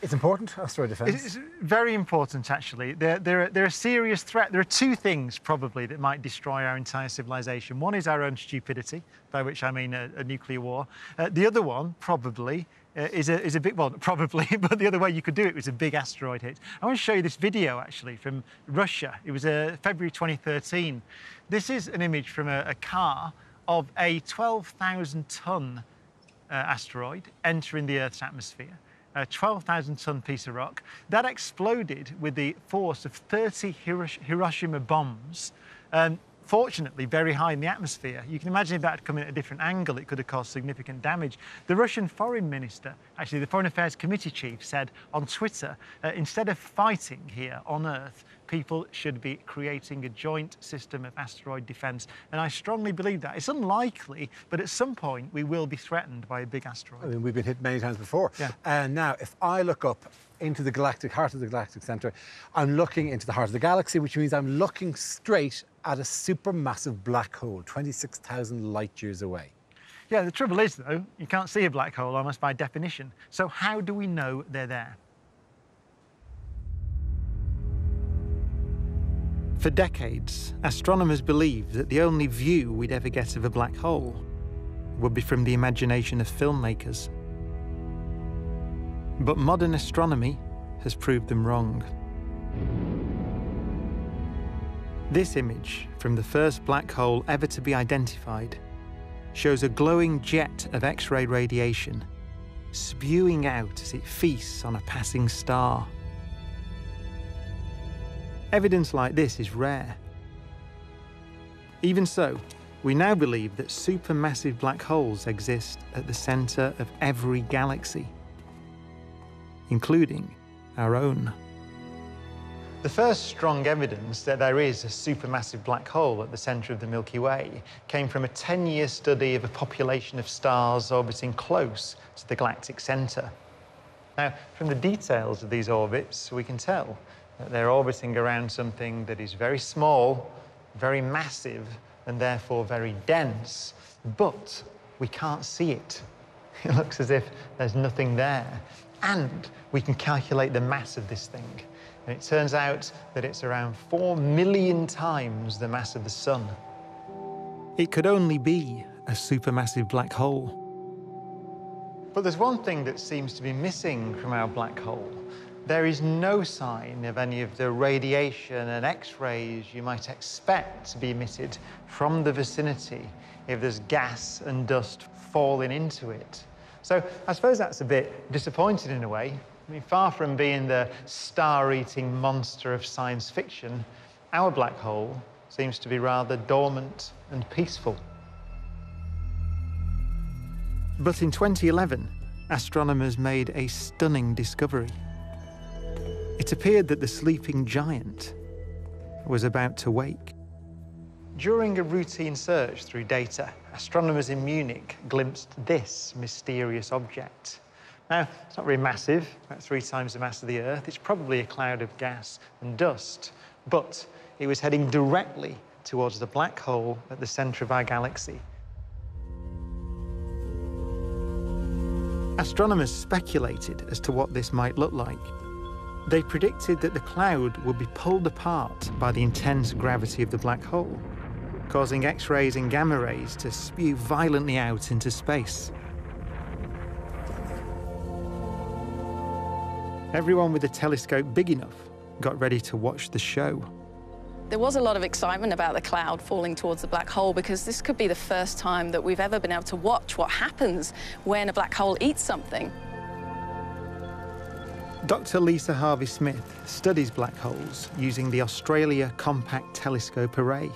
It's important, asteroid defence. It's very important, actually. They're, they're, they're a serious threat. There are two things, probably, that might destroy our entire civilization. One is our own stupidity, by which I mean a, a nuclear war. Uh, the other one, probably, uh, is, a, is a big, well, *laughs* probably, but the other way you could do it was a big asteroid hit. I want to show you this video, actually, from Russia. It was uh, February 2013. This is an image from a, a car of a 12,000 ton uh, asteroid entering the Earth's atmosphere a 12,000 ton piece of rock. That exploded with the force of 30 Hiroshima bombs. Um, fortunately, very high in the atmosphere. You can imagine if that had come in at a different angle, it could have caused significant damage. The Russian foreign minister, actually the Foreign Affairs Committee chief, said on Twitter, uh, instead of fighting here on Earth, people should be creating a joint system of asteroid defence. And I strongly believe that. It's unlikely, but at some point we will be threatened by a big asteroid. I mean, we've been hit many times before. Yeah. And now, if I look up into the galactic heart of the galactic centre, I'm looking into the heart of the galaxy, which means I'm looking straight at a supermassive black hole, 26,000 light years away. Yeah, the trouble is, though, you can't see a black hole almost by definition. So how do we know they're there? For decades, astronomers believed that the only view we'd ever get of a black hole would be from the imagination of filmmakers. But modern astronomy has proved them wrong. This image from the first black hole ever to be identified shows a glowing jet of X-ray radiation spewing out as it feasts on a passing star. Evidence like this is rare. Even so, we now believe that supermassive black holes exist at the centre of every galaxy, including our own. The first strong evidence that there is a supermassive black hole at the centre of the Milky Way came from a 10 year study of a population of stars orbiting close to the galactic centre. Now, from the details of these orbits, we can tell that they're orbiting around something that is very small, very massive, and therefore very dense, but we can't see it. It looks as if there's nothing there. And we can calculate the mass of this thing. And it turns out that it's around 4 million times the mass of the Sun. It could only be a supermassive black hole. But there's one thing that seems to be missing from our black hole. There is no sign of any of the radiation and X-rays you might expect to be emitted from the vicinity if there's gas and dust falling into it. So I suppose that's a bit disappointing in a way. I mean, far from being the star-eating monster of science fiction, our black hole seems to be rather dormant and peaceful. But in 2011, astronomers made a stunning discovery. It appeared that the sleeping giant was about to wake. During a routine search through data, astronomers in Munich glimpsed this mysterious object. Now, it's not very massive, about three times the mass of the Earth. It's probably a cloud of gas and dust, but it was heading directly towards the black hole at the center of our galaxy. Astronomers speculated as to what this might look like. They predicted that the cloud would be pulled apart by the intense gravity of the black hole causing X-rays and gamma rays to spew violently out into space. Everyone with a telescope big enough got ready to watch the show. There was a lot of excitement about the cloud falling towards the black hole because this could be the first time that we've ever been able to watch what happens when a black hole eats something. Dr. Lisa Harvey Smith studies black holes using the Australia Compact Telescope Array.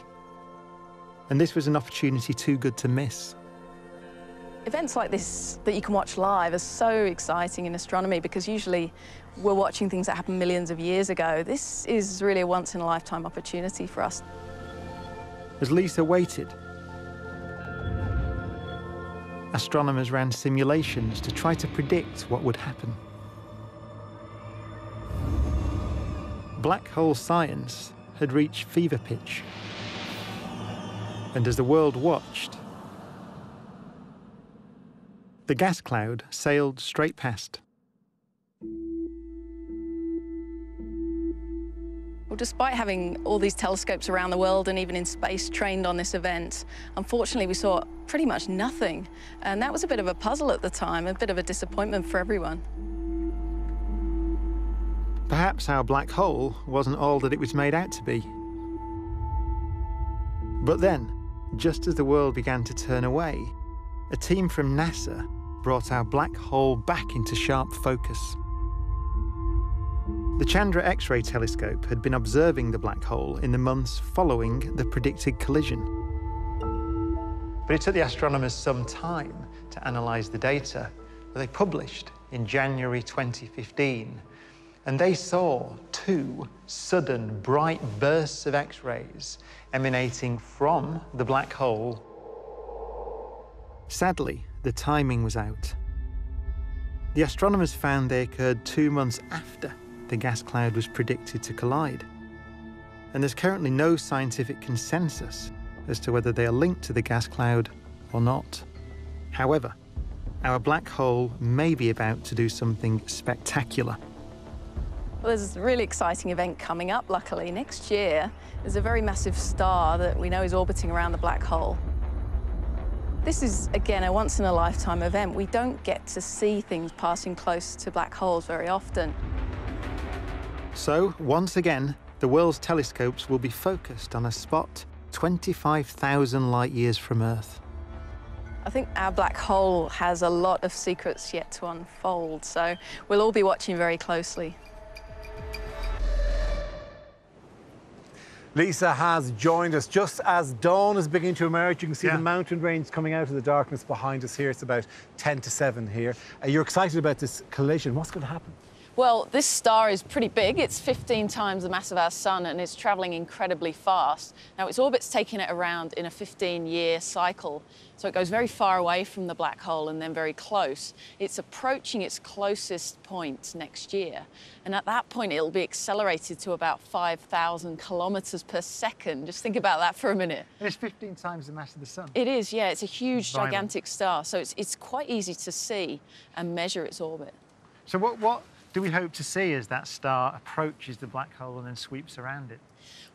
And this was an opportunity too good to miss. Events like this that you can watch live are so exciting in astronomy because usually we're watching things that happened millions of years ago. This is really a once-in-a-lifetime opportunity for us. As Lisa waited, astronomers ran simulations to try to predict what would happen. Black hole science had reached fever pitch. And as the world watched, the gas cloud sailed straight past. Well, despite having all these telescopes around the world and even in space trained on this event, unfortunately we saw pretty much nothing. And that was a bit of a puzzle at the time, a bit of a disappointment for everyone. Perhaps our black hole wasn't all that it was made out to be. But then, just as the world began to turn away, a team from NASA brought our black hole back into sharp focus. The Chandra X-ray telescope had been observing the black hole in the months following the predicted collision. But it took the astronomers some time to analyse the data they published in January 2015. And they saw two sudden bright bursts of X-rays emanating from the black hole. Sadly, the timing was out. The astronomers found they occurred two months after the gas cloud was predicted to collide. And there's currently no scientific consensus as to whether they are linked to the gas cloud or not. However, our black hole may be about to do something spectacular. Well, there's a really exciting event coming up, luckily. Next year, there's a very massive star that we know is orbiting around the black hole. This is, again, a once-in-a-lifetime event. We don't get to see things passing close to black holes very often. So, once again, the world's telescopes will be focused on a spot 25,000 light years from Earth. I think our black hole has a lot of secrets yet to unfold, so we'll all be watching very closely. Lisa has joined us just as dawn is beginning to emerge. You can see yeah. the mountain range coming out of the darkness behind us here. It's about 10 to 7 here. Uh, you're excited about this collision. What's going to happen? Well, this star is pretty big. It's 15 times the mass of our sun and it's traveling incredibly fast. Now, its orbit's taking it around in a 15-year cycle, so it goes very far away from the black hole and then very close. It's approaching its closest point next year, and at that point, it'll be accelerated to about 5,000 kilometers per second. Just think about that for a minute. And it's 15 times the mass of the sun. It is, yeah. It's a huge, Violent. gigantic star, so it's, it's quite easy to see and measure its orbit. So what, what do we hope to see as that star approaches the black hole and then sweeps around it?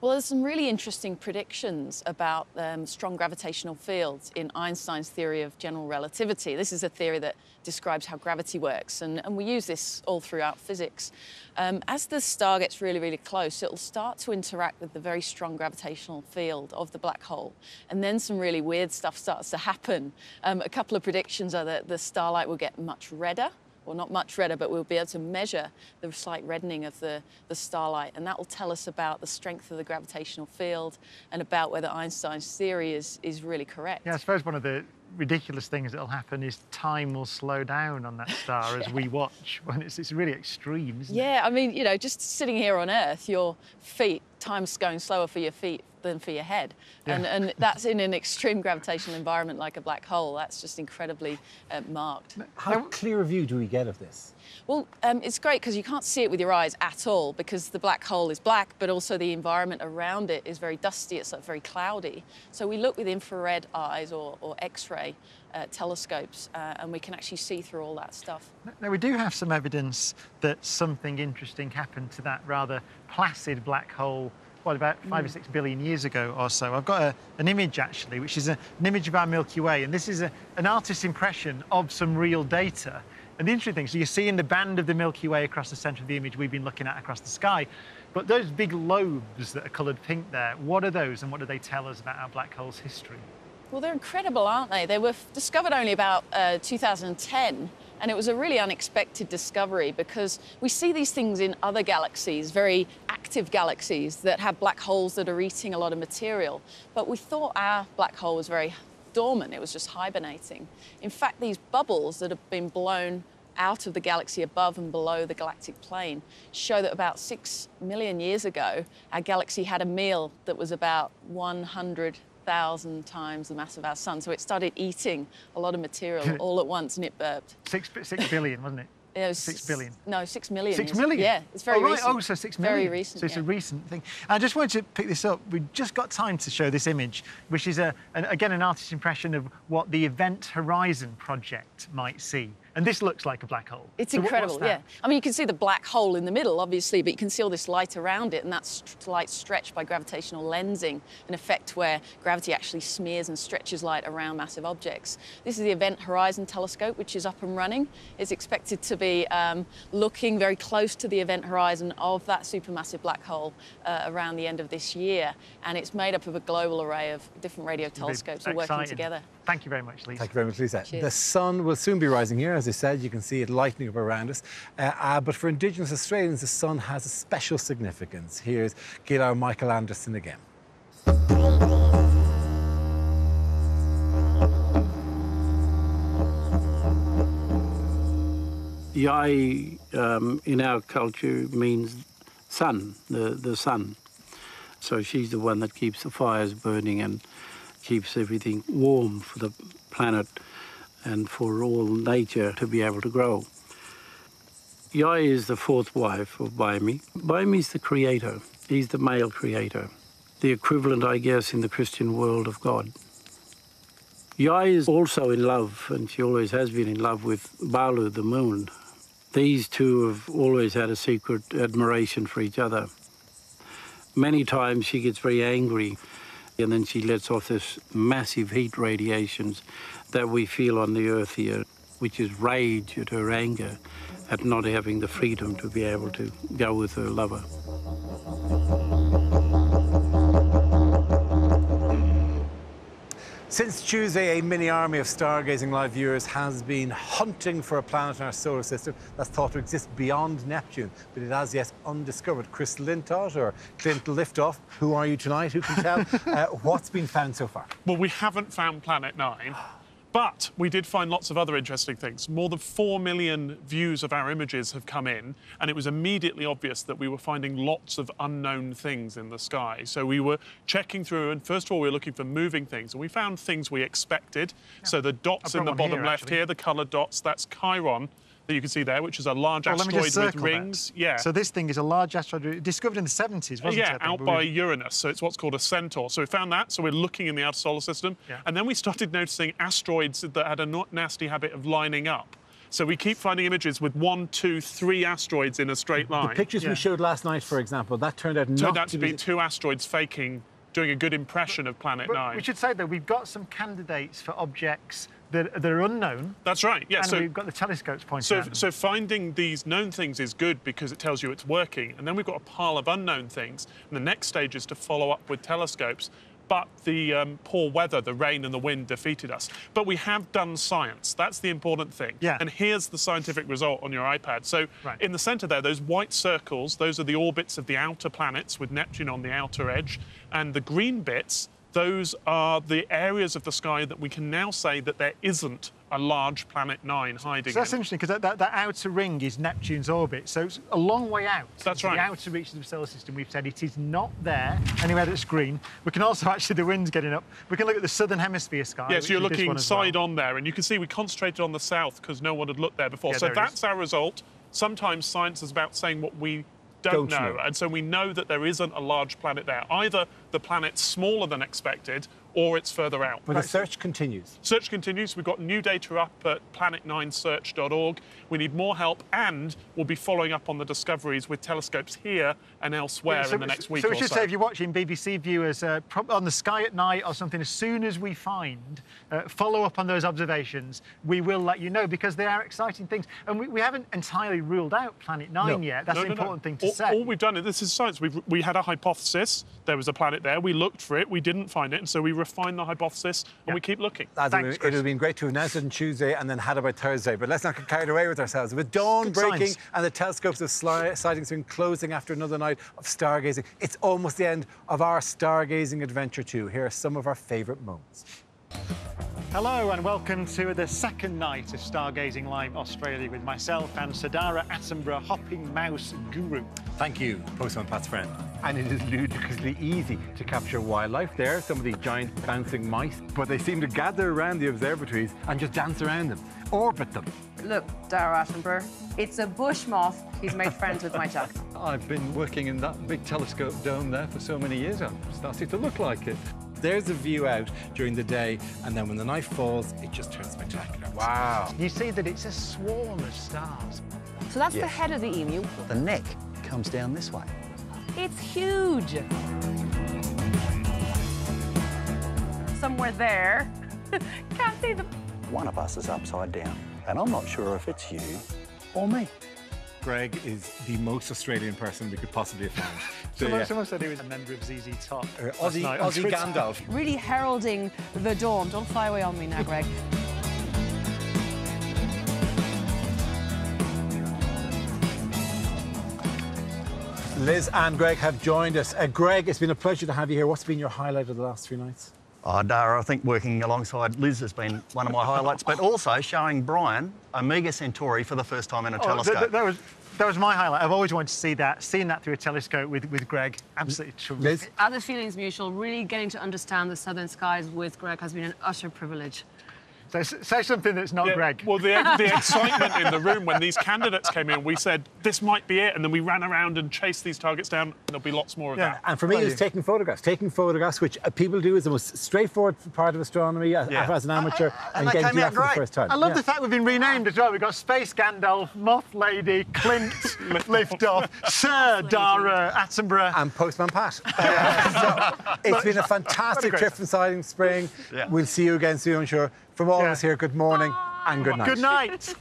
Well, there's some really interesting predictions about um, strong gravitational fields in Einstein's theory of general relativity. This is a theory that describes how gravity works, and, and we use this all throughout physics. Um, as the star gets really, really close, it'll start to interact with the very strong gravitational field of the black hole, and then some really weird stuff starts to happen. Um, a couple of predictions are that the starlight will get much redder, or not much redder, but we'll be able to measure the slight reddening of the, the starlight, and that will tell us about the strength of the gravitational field and about whether Einstein's theory is, is really correct. Yeah, I suppose one of the ridiculous things that'll happen is time will slow down on that *laughs* star as we watch. When it's, it's really extreme, isn't it? Yeah, I mean, you know, just sitting here on Earth, your feet, time's going slower for your feet than for your head. Yeah. And, and that's in an extreme gravitational environment like a black hole. That's just incredibly uh, marked. How clear a view do we get of this? Well, um, it's great because you can't see it with your eyes at all because the black hole is black, but also the environment around it is very dusty, it's like very cloudy. So we look with infrared eyes or, or X-ray uh, telescopes uh, and we can actually see through all that stuff. Now, we do have some evidence that something interesting happened to that rather placid black hole, what, about five or Mm. six billion years ago or so. I've got a, an image, actually, which is a, an image of our Milky Way, and this is a, an artist's impression of some real data. And the interesting thing, so you're seeing the band of the Milky Way across the centre of the image we've been looking at across the sky, but those big lobes that are coloured pink there, what are those, and what do they tell us about our black hole's history? Well, they're incredible, aren't they? They were discovered only about uh, 2010, and it was a really unexpected discovery because we see these things in other galaxies, very active galaxies that have black holes that are eating a lot of material. But we thought our black hole was very dormant, it was just hibernating. In fact, these bubbles that have been blown out of the galaxy above and below the galactic plane show that about six million years ago, our galaxy had a meal that was about 100,000 times the mass of our sun. So it started eating a lot of material *laughs* all at once and it burped. Six, six billion, wasn't it? *laughs* It was Six billion. No, six million. Six It's- Yeah, it's very oh, right. recent. Oh, so six million. Very recent. So it's yeah. a recent thing. I just wanted to pick this up. We've just got time to show this image, which is, a, an, again, an artist's impression of what the Event Horizon project might see. And this looks like a black hole. It's So incredible, yeah. I mean, you can see the black hole in the middle, obviously, but you can see all this light around it, and that's light stretched by gravitational lensing, an effect where gravity actually smears and stretches light around massive objects. This is the Event Horizon Telescope, which is up and running. It's expected to be um, looking very close to the event horizon of that supermassive black hole uh, around the end of this year, and it's made up of a global array of different radio It's gonna be telescopes all working together. Thank you very much, Lisa. Thank you very much, Lisa. Cheers. The sun will soon be rising here, as I said. You can see it lightening up around us. Uh, uh, but for Indigenous Australians, the sun has a special significance. Here's Ghillar Michael Anderson again. Yai um, in our culture means sun, the, the sun. So she's the one that keeps the fires burning and keeps everything warm for the planet and for all nature to be able to grow. Yai is the fourth wife of Baimi. Baimi is the creator. He's the male creator, the equivalent, I guess, in the Christian world of God. Yai is also in love, and she always has been in love with Balu, the moon. These two have always had a secret admiration for each other. Many times she gets very angry, and then she lets off this massive heat radiations that we feel on the earth here, which is rage at her anger at not having the freedom to be able to go with her lover. Since Tuesday, a mini army of stargazing live viewers has been hunting for a planet in our solar system that's thought to exist beyond Neptune, but it has yet undiscovered. Chris Lintott or Clint Liftoff, who are you tonight? Who can tell? *laughs* uh, what's been found so far? Well, we haven't found Planet Nine, *gasps* *gasps* But we did find lots of other interesting things. More than 4 million views of our images have come in, and it was immediately obvious that we were finding lots of unknown things in the sky. So we were checking through, and first of all, we were looking for moving things, and we found things we expected. So the dots in the bottom here, left actually. here, the coloured dots, that's Chiron. That you can see there, which is a large Well, let me asteroid just with circle that. rings. Yeah. So this thing is a large asteroid discovered in the 70s, wasn't yeah, it? I think, out by we- Uranus. So it's what's called a centaur. So we found that. So we're looking in the outer solar system. Yeah. And then we started noticing asteroids that had a no- nasty habit of lining up. So we keep finding images with one, two, three asteroids in a straight line. The line. pictures we showed last night, for example, that turned out turned not out to be two asteroids faking, doing a good impression of Planet But Nine. we should say, though, we've got some candidates for objects that, that are unknown. That's right. Yeah. and so we've got the telescopes pointing So, so finding these known things is good because it tells you it's working, and then we've got a pile of unknown things. And the next stage is to follow up with telescopes. But the um, poor weather, the rain and the wind defeated us. But we have done science. That's the important thing. Yeah. And here's the scientific result on your iPad. So in the centre there, those white circles, those are the orbits of the outer planets with Neptune on the outer edge. And the green bits, those are the areas of the sky that we can now say that there isn't a large planet nine hiding So that's in. interesting because that, that, that outer ring is Neptune's orbit, so it's a long way out. That's right. The outer reaches of the solar system, we've said it is not there anywhere that's green. We can also *laughs* actually, the wind's getting up. We can look at the southern hemisphere sky. Yes, which you're looking as well. side on there, and you can see we concentrated on the south because no one had looked there before. Yeah, so there that's our result. Sometimes science is about saying what we don't, Don't know. know. and so we know that there isn't a large planet there. Either the planet's smaller than expected, or it's further out. But the search continues. Search continues. We've got new data up at planet9search.org. We need more help, and we'll be following up on the discoveries with telescopes here and elsewhere Yeah, so- in the next week So or we should so. say if you're watching BBC viewers uh, on the sky at night or something, as soon as we find, uh, follow up on those observations, we will let you know because they are exciting things. And we, we haven't entirely ruled out Planet Nine No. yet. That's No, an no. important thing to all, say. All we've done is this is science. We've, we had a hypothesis. There was a planet there. We looked for it. We didn't find it, and so we refined the hypothesis and we keep looking. Lads, it would have been great to announce it on Tuesday and then had it by Thursday, but let's not get carried away with ourselves. With dawn Good breaking science. and the telescopes of sli- sightings been closing after another night of stargazing, it's almost the end of our stargazing adventure too. Here are some of our favourite moments. Hello and welcome to the second night of Stargazing Live Australia with myself and Sir Dara Attenborough, hopping mouse guru. Thank you, Postman Pat's friend. And it is ludicrously easy to capture wildlife there, some of these giant bouncing mice, but they seem to gather around the observatories and just dance around them, orbit them. Look, Dara Attenborough, it's a bush moth. He's made friends with my duck. *laughs* I've been working in that big telescope dome there for so many years, I'm starting to look like it. There's a view out during the day, and then when the night falls, it just turns spectacular. Wow. You see that it's a swarm of stars. So that's the head of the emu. The neck comes down this way. It's huge. Somewhere there. *laughs* Can't see them. One of us is upside down, and I'm not sure if it's you or me. Greg is the most Australian person we could possibly have found. *laughs* So, Someone, yeah. someone said he was a member of ZZ Top. Uh, Aussie, night Aussie Gandalf. Really heralding the dawn. Don't fly away on me now, Greg. Liz and Greg have joined us. Uh, Greg, it's been a pleasure to have you here. What's been your highlight of the last three nights? Oh, Dara, I think working alongside Liz has been one of my highlights, but also showing Brian Omega Centauri for the first time in a Oh, th- telescope. th- that was that was my highlight. I've always wanted to see that. Seeing that through a telescope with, with Greg, absolutely terrific. Other feelings mutual. Really getting to understand the southern skies with Greg has been an utter privilege. So say something that's not Yeah, Greg. Well, the, the *laughs* excitement in the room when these candidates came in, we said, this might be it. And then we ran around and chased these targets down. And there'll be lots more of that. And for me, it's taking photographs. Taking photographs, which uh, people do, is the most straightforward part of astronomy uh, Yeah. as an amateur, and and, they getting came to do out that for the first time. I love Yeah. the fact we've been renamed as well. We've got Space Gandalf, Moth Lady, Clint, *laughs* Liftoff, Sir Dara Attenborough. And Postman Pat. *laughs* so, it's been a fantastic great trip from Siding Spring. Yeah. We'll see you again soon, I'm sure. From all of us here, good morning and good night. Good night.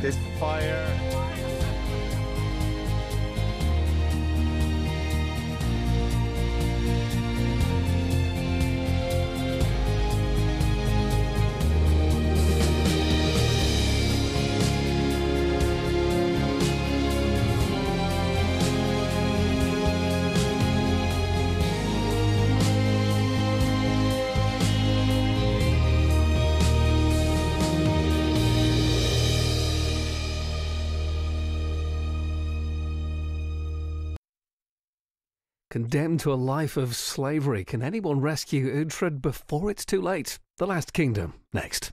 This fire. Condemned to a life of slavery, can anyone rescue Uhtred before it's too late? The Last Kingdom, next.